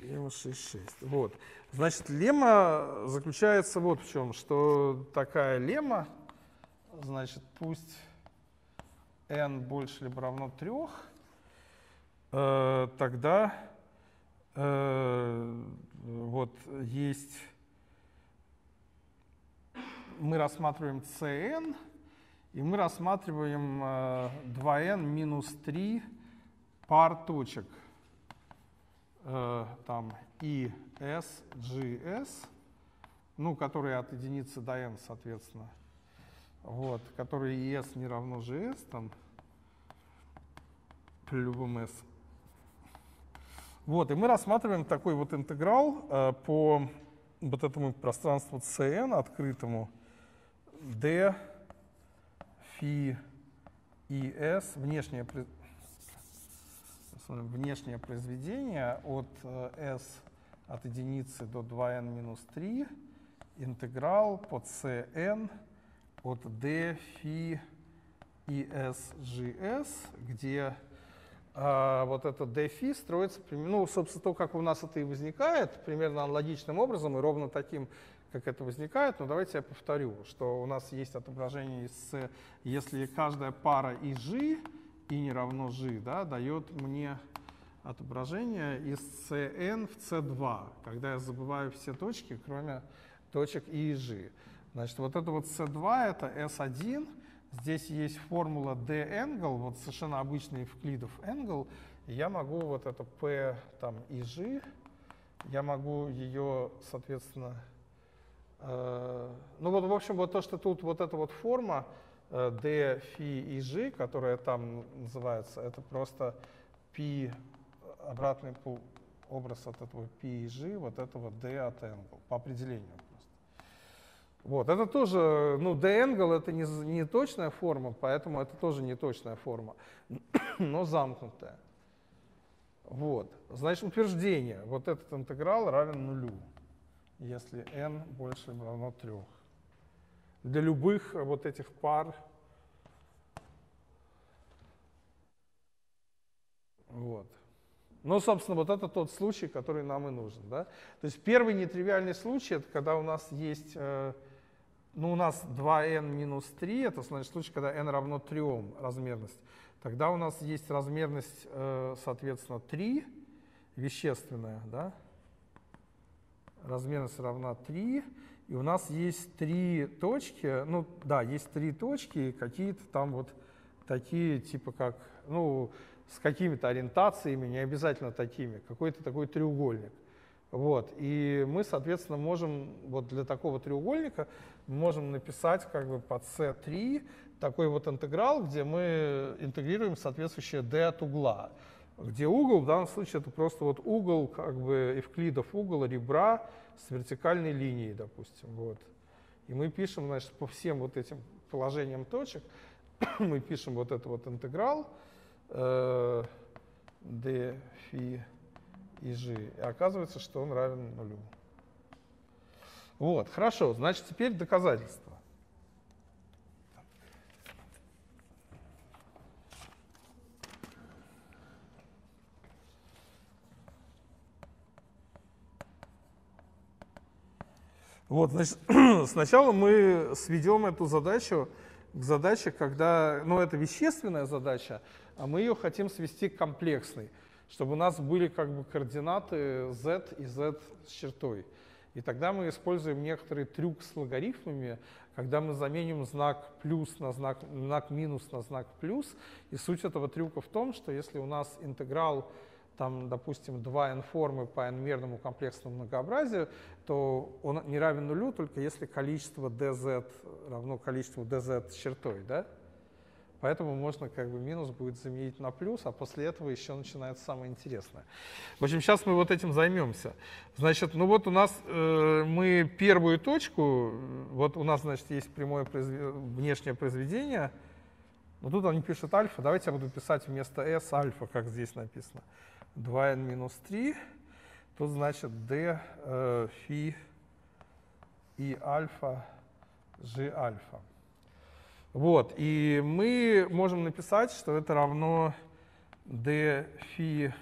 Лемма 6.6. Вот. Значит, лемма заключается вот в чем, что такая лемма, значит, пусть n больше либо равно 3, э, тогда э, вот есть, мы рассматриваем cn, и мы рассматриваем э, 2n минус 3 пар точек, э, там и s, g, s, ну, которые от единицы до n, соответственно, вот, которые и s не равно gs, там, при любом s. Вот, и мы рассматриваем такой вот интеграл э, по вот этому пространству cn открытому. D, φ и s, внешнее внешнее произведение от э, s от единицы до 2n минус 3, интеграл по cn от d фи и s gs, где а, вот это d фи строится, ну, собственно, то, как у нас это и возникает, примерно аналогичным образом и ровно таким, как это возникает, но давайте я повторю, что у нас есть отображение c, если каждая пара и g, и не равно g, да, дает мне отображение из cn в c2, когда я забываю все точки, кроме точек и и g. Значит, вот это вот c2 это s1, здесь есть формула d-angle, вот совершенно обычный Евклидов angle, и я могу вот это p там и g, я могу ее, соответственно, э, ну вот, в общем, вот то, что тут вот эта вот форма d, φ и g, которая там называется, это просто π обратный образ от этого P и G, вот этого D от angle, по определению просто. Вот, это тоже, ну, D angle это не, не точная форма, поэтому это тоже не точная форма, но замкнутая. Вот, значит, утверждение, вот этот интеграл равен нулю, если n больше равно 3. Для любых вот этих пар Вот. Ну, собственно, вот это тот случай, который нам и нужен. Да? То есть первый нетривиальный случай, это когда у нас есть, э, ну, у нас 2n минус 3, это значит случай, когда n равно 3 размерность. Тогда у нас есть размерность, э, соответственно, 3, вещественная, да? размерность равна 3, и у нас есть три точки, ну да, есть три точки, какие-то там вот такие, типа как, ну, с какими-то ориентациями, не обязательно такими, какой-то такой треугольник. Вот. И мы, соответственно, можем вот для такого треугольника можем написать как бы под C3 такой вот интеграл, где мы интегрируем соответствующее D от угла, где угол в данном случае это просто вот угол, как бы Евклидов угол ребра с вертикальной линией, допустим. Вот. И мы пишем, значит, по всем вот этим положениям точек, мы пишем вот этот вот интеграл, э, d, φ и g. И оказывается, что он равен нулю. Вот, хорошо, значит, теперь доказательство. Вот, значит, сначала мы сведем эту задачу к задаче, когда, ну, это вещественная задача, а мы ее хотим свести к комплексной, чтобы у нас были как бы координаты z и z с чертой. И тогда мы используем некоторый трюк с логарифмами, когда мы заменим знак плюс на знак, знак минус на знак плюс. И суть этого трюка в том, что если у нас интеграл там, допустим, 2 n-формы по n-мерному комплексному многообразию, то он не равен нулю, только если количество dz равно количеству dz с чертой. Да? Поэтому можно как бы минус будет заменить на плюс, а после этого еще начинается самое интересное. В общем, сейчас мы вот этим займемся. Значит, ну вот у нас э, мы первую точку, вот у нас, значит, есть прямое произве... внешнее произведение, но тут они пишут альфа, давайте я буду писать вместо s альфа, как здесь написано. 2n минус 3, тут значит d э, фи и альфа g альфа. Вот, и мы можем написать, что это равно d фи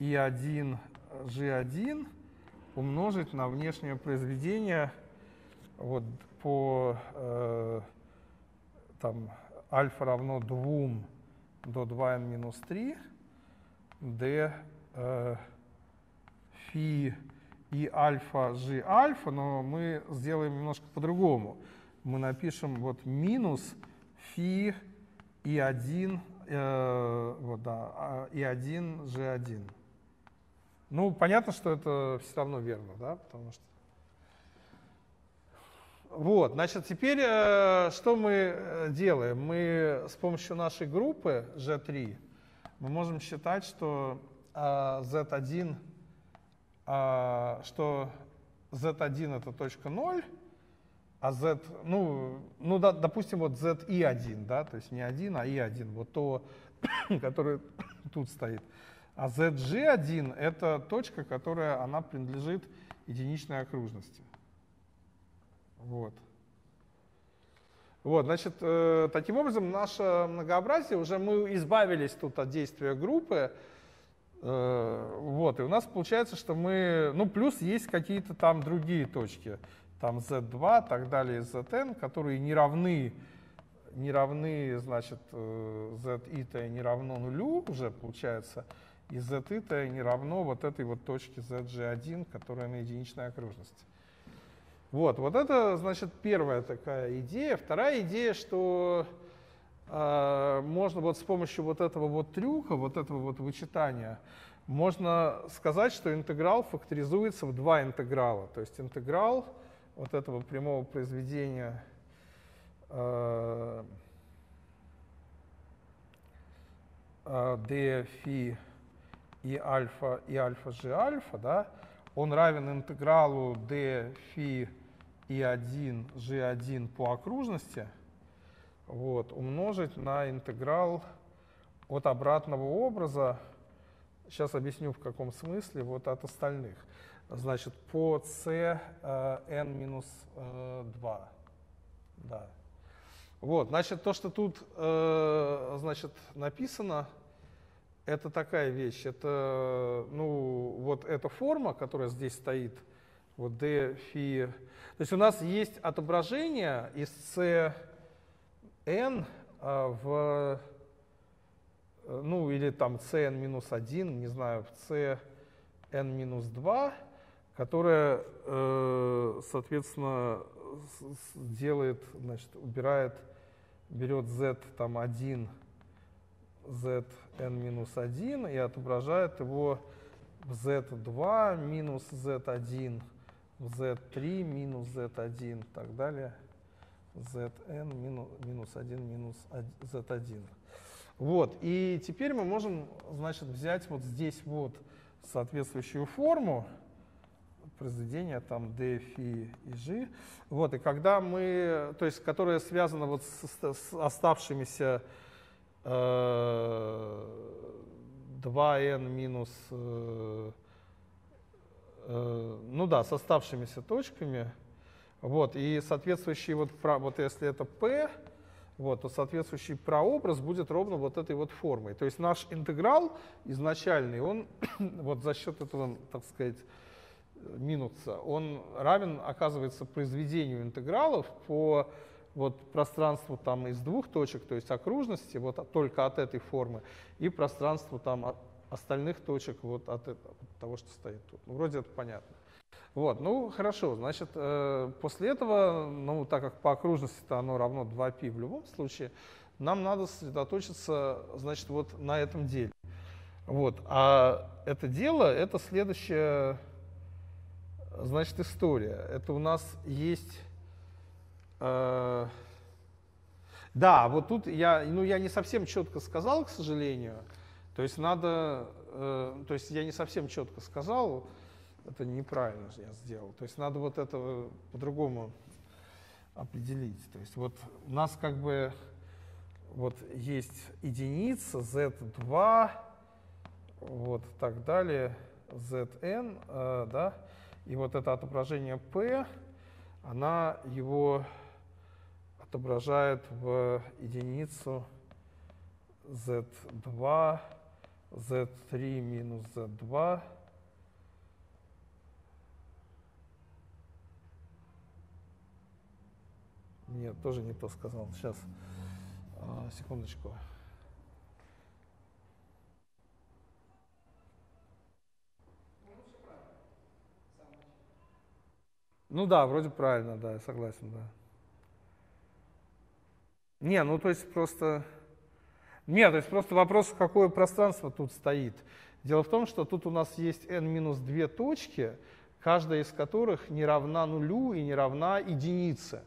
и1 g1 умножить на внешнее произведение вот по э, там альфа равно 2 до 2n минус 3 d э, фи и альфа g альфа, но мы сделаем немножко по-другому. Мы напишем вот минус фи и 1 э, вот, да, и 1 g1. Ну, понятно, что это все равно верно, да, потому что... Вот, значит, теперь э, что мы э, делаем? Мы с помощью нашей группы G3 мы можем считать, что а, z1, а, что z1 это точка 0, а z, ну, ну да, допустим, вот z и 1, да, то есть не 1, а и 1, вот то, которое тут стоит. А zg1 это точка, которая, она принадлежит единичной окружности. Вот. Вот, значит, э, таким образом, наше многообразие, уже мы избавились тут от действия группы, э, вот, и у нас получается, что мы, ну, плюс есть какие-то там другие точки, там z2, так далее, zn, которые не равны, не равны, значит, э, z и не равно нулю уже, получается, и z и не равно вот этой вот точке zg1, которая на единичной окружности. Вот, вот это, значит, первая такая идея. Вторая идея, что э, можно вот с помощью вот этого вот трюка, вот этого вот вычитания, можно сказать, что интеграл факторизуется в два интеграла. То есть интеграл вот этого прямого произведения э, э, d фи и альфа и альфа g альфа, да, он равен интегралу d фи и1 g1 по окружности вот, умножить на интеграл от обратного образа, сейчас объясню в каком смысле, вот от остальных, значит, по c э, n минус э, 2. Да. Вот, значит, то, что тут, э, значит, написано, это такая вещь, это, ну, вот эта форма, которая здесь стоит, вот d фи. То есть у нас есть отображение из c n а, в, ну или там cn минус 1, не знаю, в c n минус 2, которое, э, соответственно, делает, значит, убирает, берет z там 1, z n минус 1 и отображает его в z2 минус z1 z3 минус z1 и так далее, zn минус, минус 1 минус z1. Вот, и теперь мы можем, значит, взять вот здесь вот соответствующую форму, произведения там d, φ и g. Вот, и когда мы, то есть, которая связана вот с, с оставшимися 2n минус э, Э, ну да, с оставшимися точками. Вот, и соответствующий, вот, вот если это P, вот, то соответствующий прообраз будет ровно вот этой вот формой. То есть наш интеграл изначальный, он вот за счет этого, так сказать, минуса, он равен, оказывается, произведению интегралов по вот пространству там из двух точек, то есть окружности, вот только от этой формы, и пространству там от остальных точек вот от, этого, от того, что стоит тут. Ну, вроде это понятно. Вот, ну хорошо, значит, э, после этого, ну так как по окружности-то оно равно 2π в любом случае, нам надо сосредоточиться, значит, вот на этом деле. Вот, а это дело, это следующая, значит, история. Это у нас есть да, вот тут я, ну, я не совсем четко сказал, к сожалению. То есть надо, э, то есть я не совсем четко сказал, это неправильно я сделал. То есть надо вот это по-другому определить. То есть вот у нас как бы вот есть единица z2, вот так далее, zn, э, да, и вот это отображение p, она его отображает в единицу z2, z3 минус z2. Нет, тоже не то сказал. Сейчас, а, секундочку. Ну да, вроде правильно, да, я согласен, да. Не, ну то есть просто... Нет, то есть просто вопрос, какое пространство тут стоит. Дело в том, что тут у нас есть n-2 точки, каждая из которых не равна нулю и не равна единице.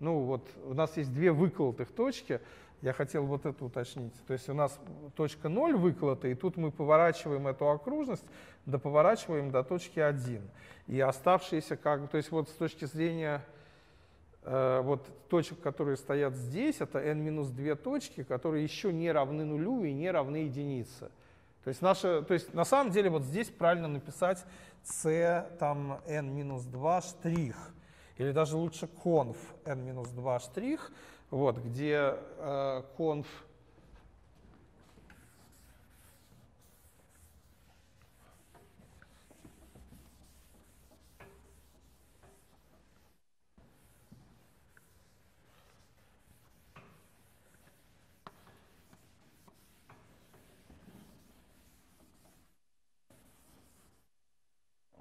Ну вот у нас есть две выколотых точки, я хотел вот это уточнить. То есть у нас точка 0 выколота, и тут мы поворачиваем эту окружность, да поворачиваем до точки 1. И оставшиеся, как, то есть вот с точки зрения вот точек, которые стоят здесь, это n-2 точки, которые еще не равны нулю и не равны единице. То есть, наша, то есть на самом деле вот здесь правильно написать c там n-2 штрих, или даже лучше conf n-2 штрих, вот, где э, conf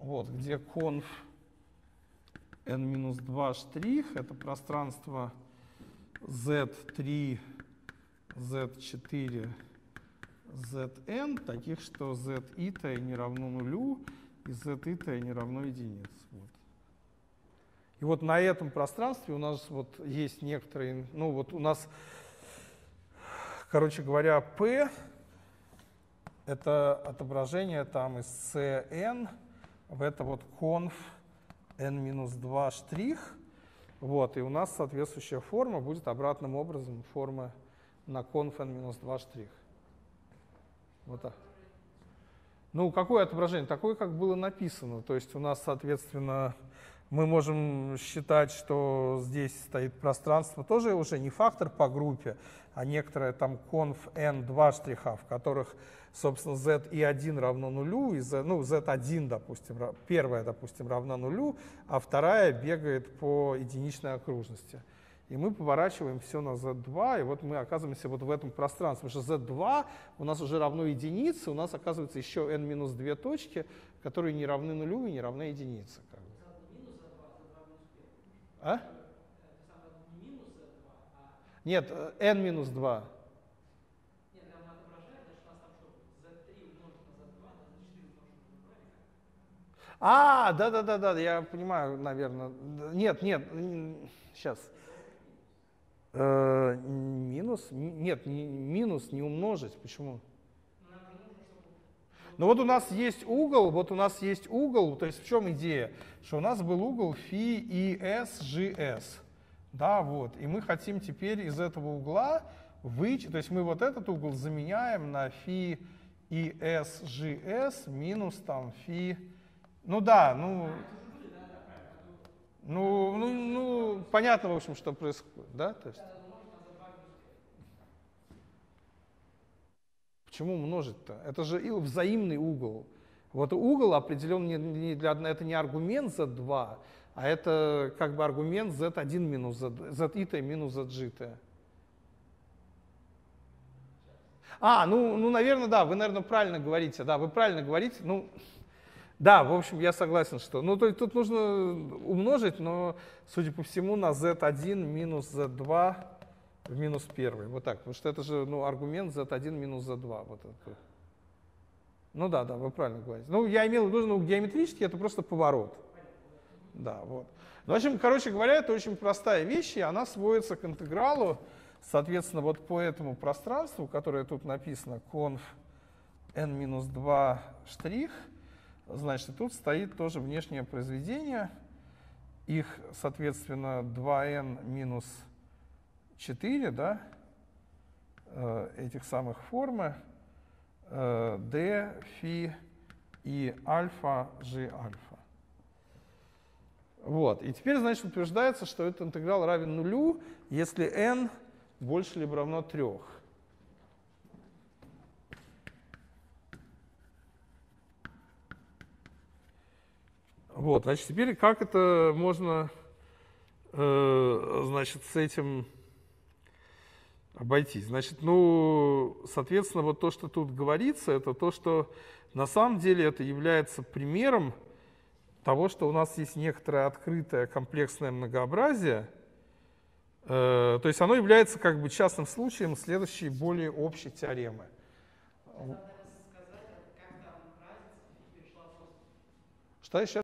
вот, где conf n-2 штрих, это пространство z3, z4, zn, таких, что z и не равно нулю, и z и не равно единице. Вот. И вот на этом пространстве у нас вот есть некоторые, ну вот у нас, короче говоря, p это отображение там из cn, в это вот conf n-2 штрих. Вот, и у нас соответствующая форма будет обратным образом форма на conf n-2 штрих. Вот так. Ну, какое отображение? Такое, как было написано. То есть у нас, соответственно, мы можем считать, что здесь стоит пространство, тоже уже не фактор по группе, а некоторое там conf n2 штриха, в которых собственно, z и 1 равно нулю, и z, ну, z1, допустим, первая, допустим, равна нулю, а вторая бегает по единичной окружности. И мы поворачиваем все на z2, и вот мы оказываемся вот в этом пространстве, потому что z2 у нас уже равно единице, у нас оказывается еще n-2 точки, которые не равны нулю и не равны единице. Как бы. А? Нет, n-2. А, да-да-да-да, я понимаю, наверное. Нет, нет, сейчас. Э, минус? Нет, не, минус не умножить. Почему? Но вот у нас есть угол, вот у нас есть угол, то есть в чем идея? Что у нас был угол фи и s, g, s. Да, вот. И мы хотим теперь из этого угла вычесть, то есть мы вот этот угол заменяем на фи и s, g, s минус там фи ну да, ну, ну, ну, ну, понятно, в общем, что происходит, да? То есть, почему умножить-то? Это же и взаимный угол. Вот угол определен не, не для, это не аргумент z2, а это как бы аргумент z1 минус z, z минус zg. А, ну, ну, наверное, да, вы, наверное, правильно говорите, да, вы правильно говорите, ну, да, в общем, я согласен, что, ну, то есть тут нужно умножить, но, судя по всему, на z1 минус z2 в минус 1, вот так, потому что это же, ну, аргумент z1 минус z2, вот это. Ну да, да, вы правильно говорите. Ну, я имел в виду, ну, геометрически это просто поворот. Да, вот. Ну, в общем, короче говоря, это очень простая вещь, и она сводится к интегралу, соответственно, вот по этому пространству, которое тут написано, conf n-2 штрих, значит, тут стоит тоже внешнее произведение, их, соответственно, 2n минус 4, да, э, этих самых формы, d, фи и альфа, g альфа. Вот. И теперь, значит, утверждается, что этот интеграл равен нулю, если n больше либо равно 3. Вот, значит, теперь как это можно, э, значит, с этим обойтись. Значит, ну, соответственно, вот то, что тут говорится, это то, что на самом деле это является примером того, что у нас есть некоторое открытое комплексное многообразие. Э, то есть оно является как бы частным случаем следующей более общей теоремы. Что еще?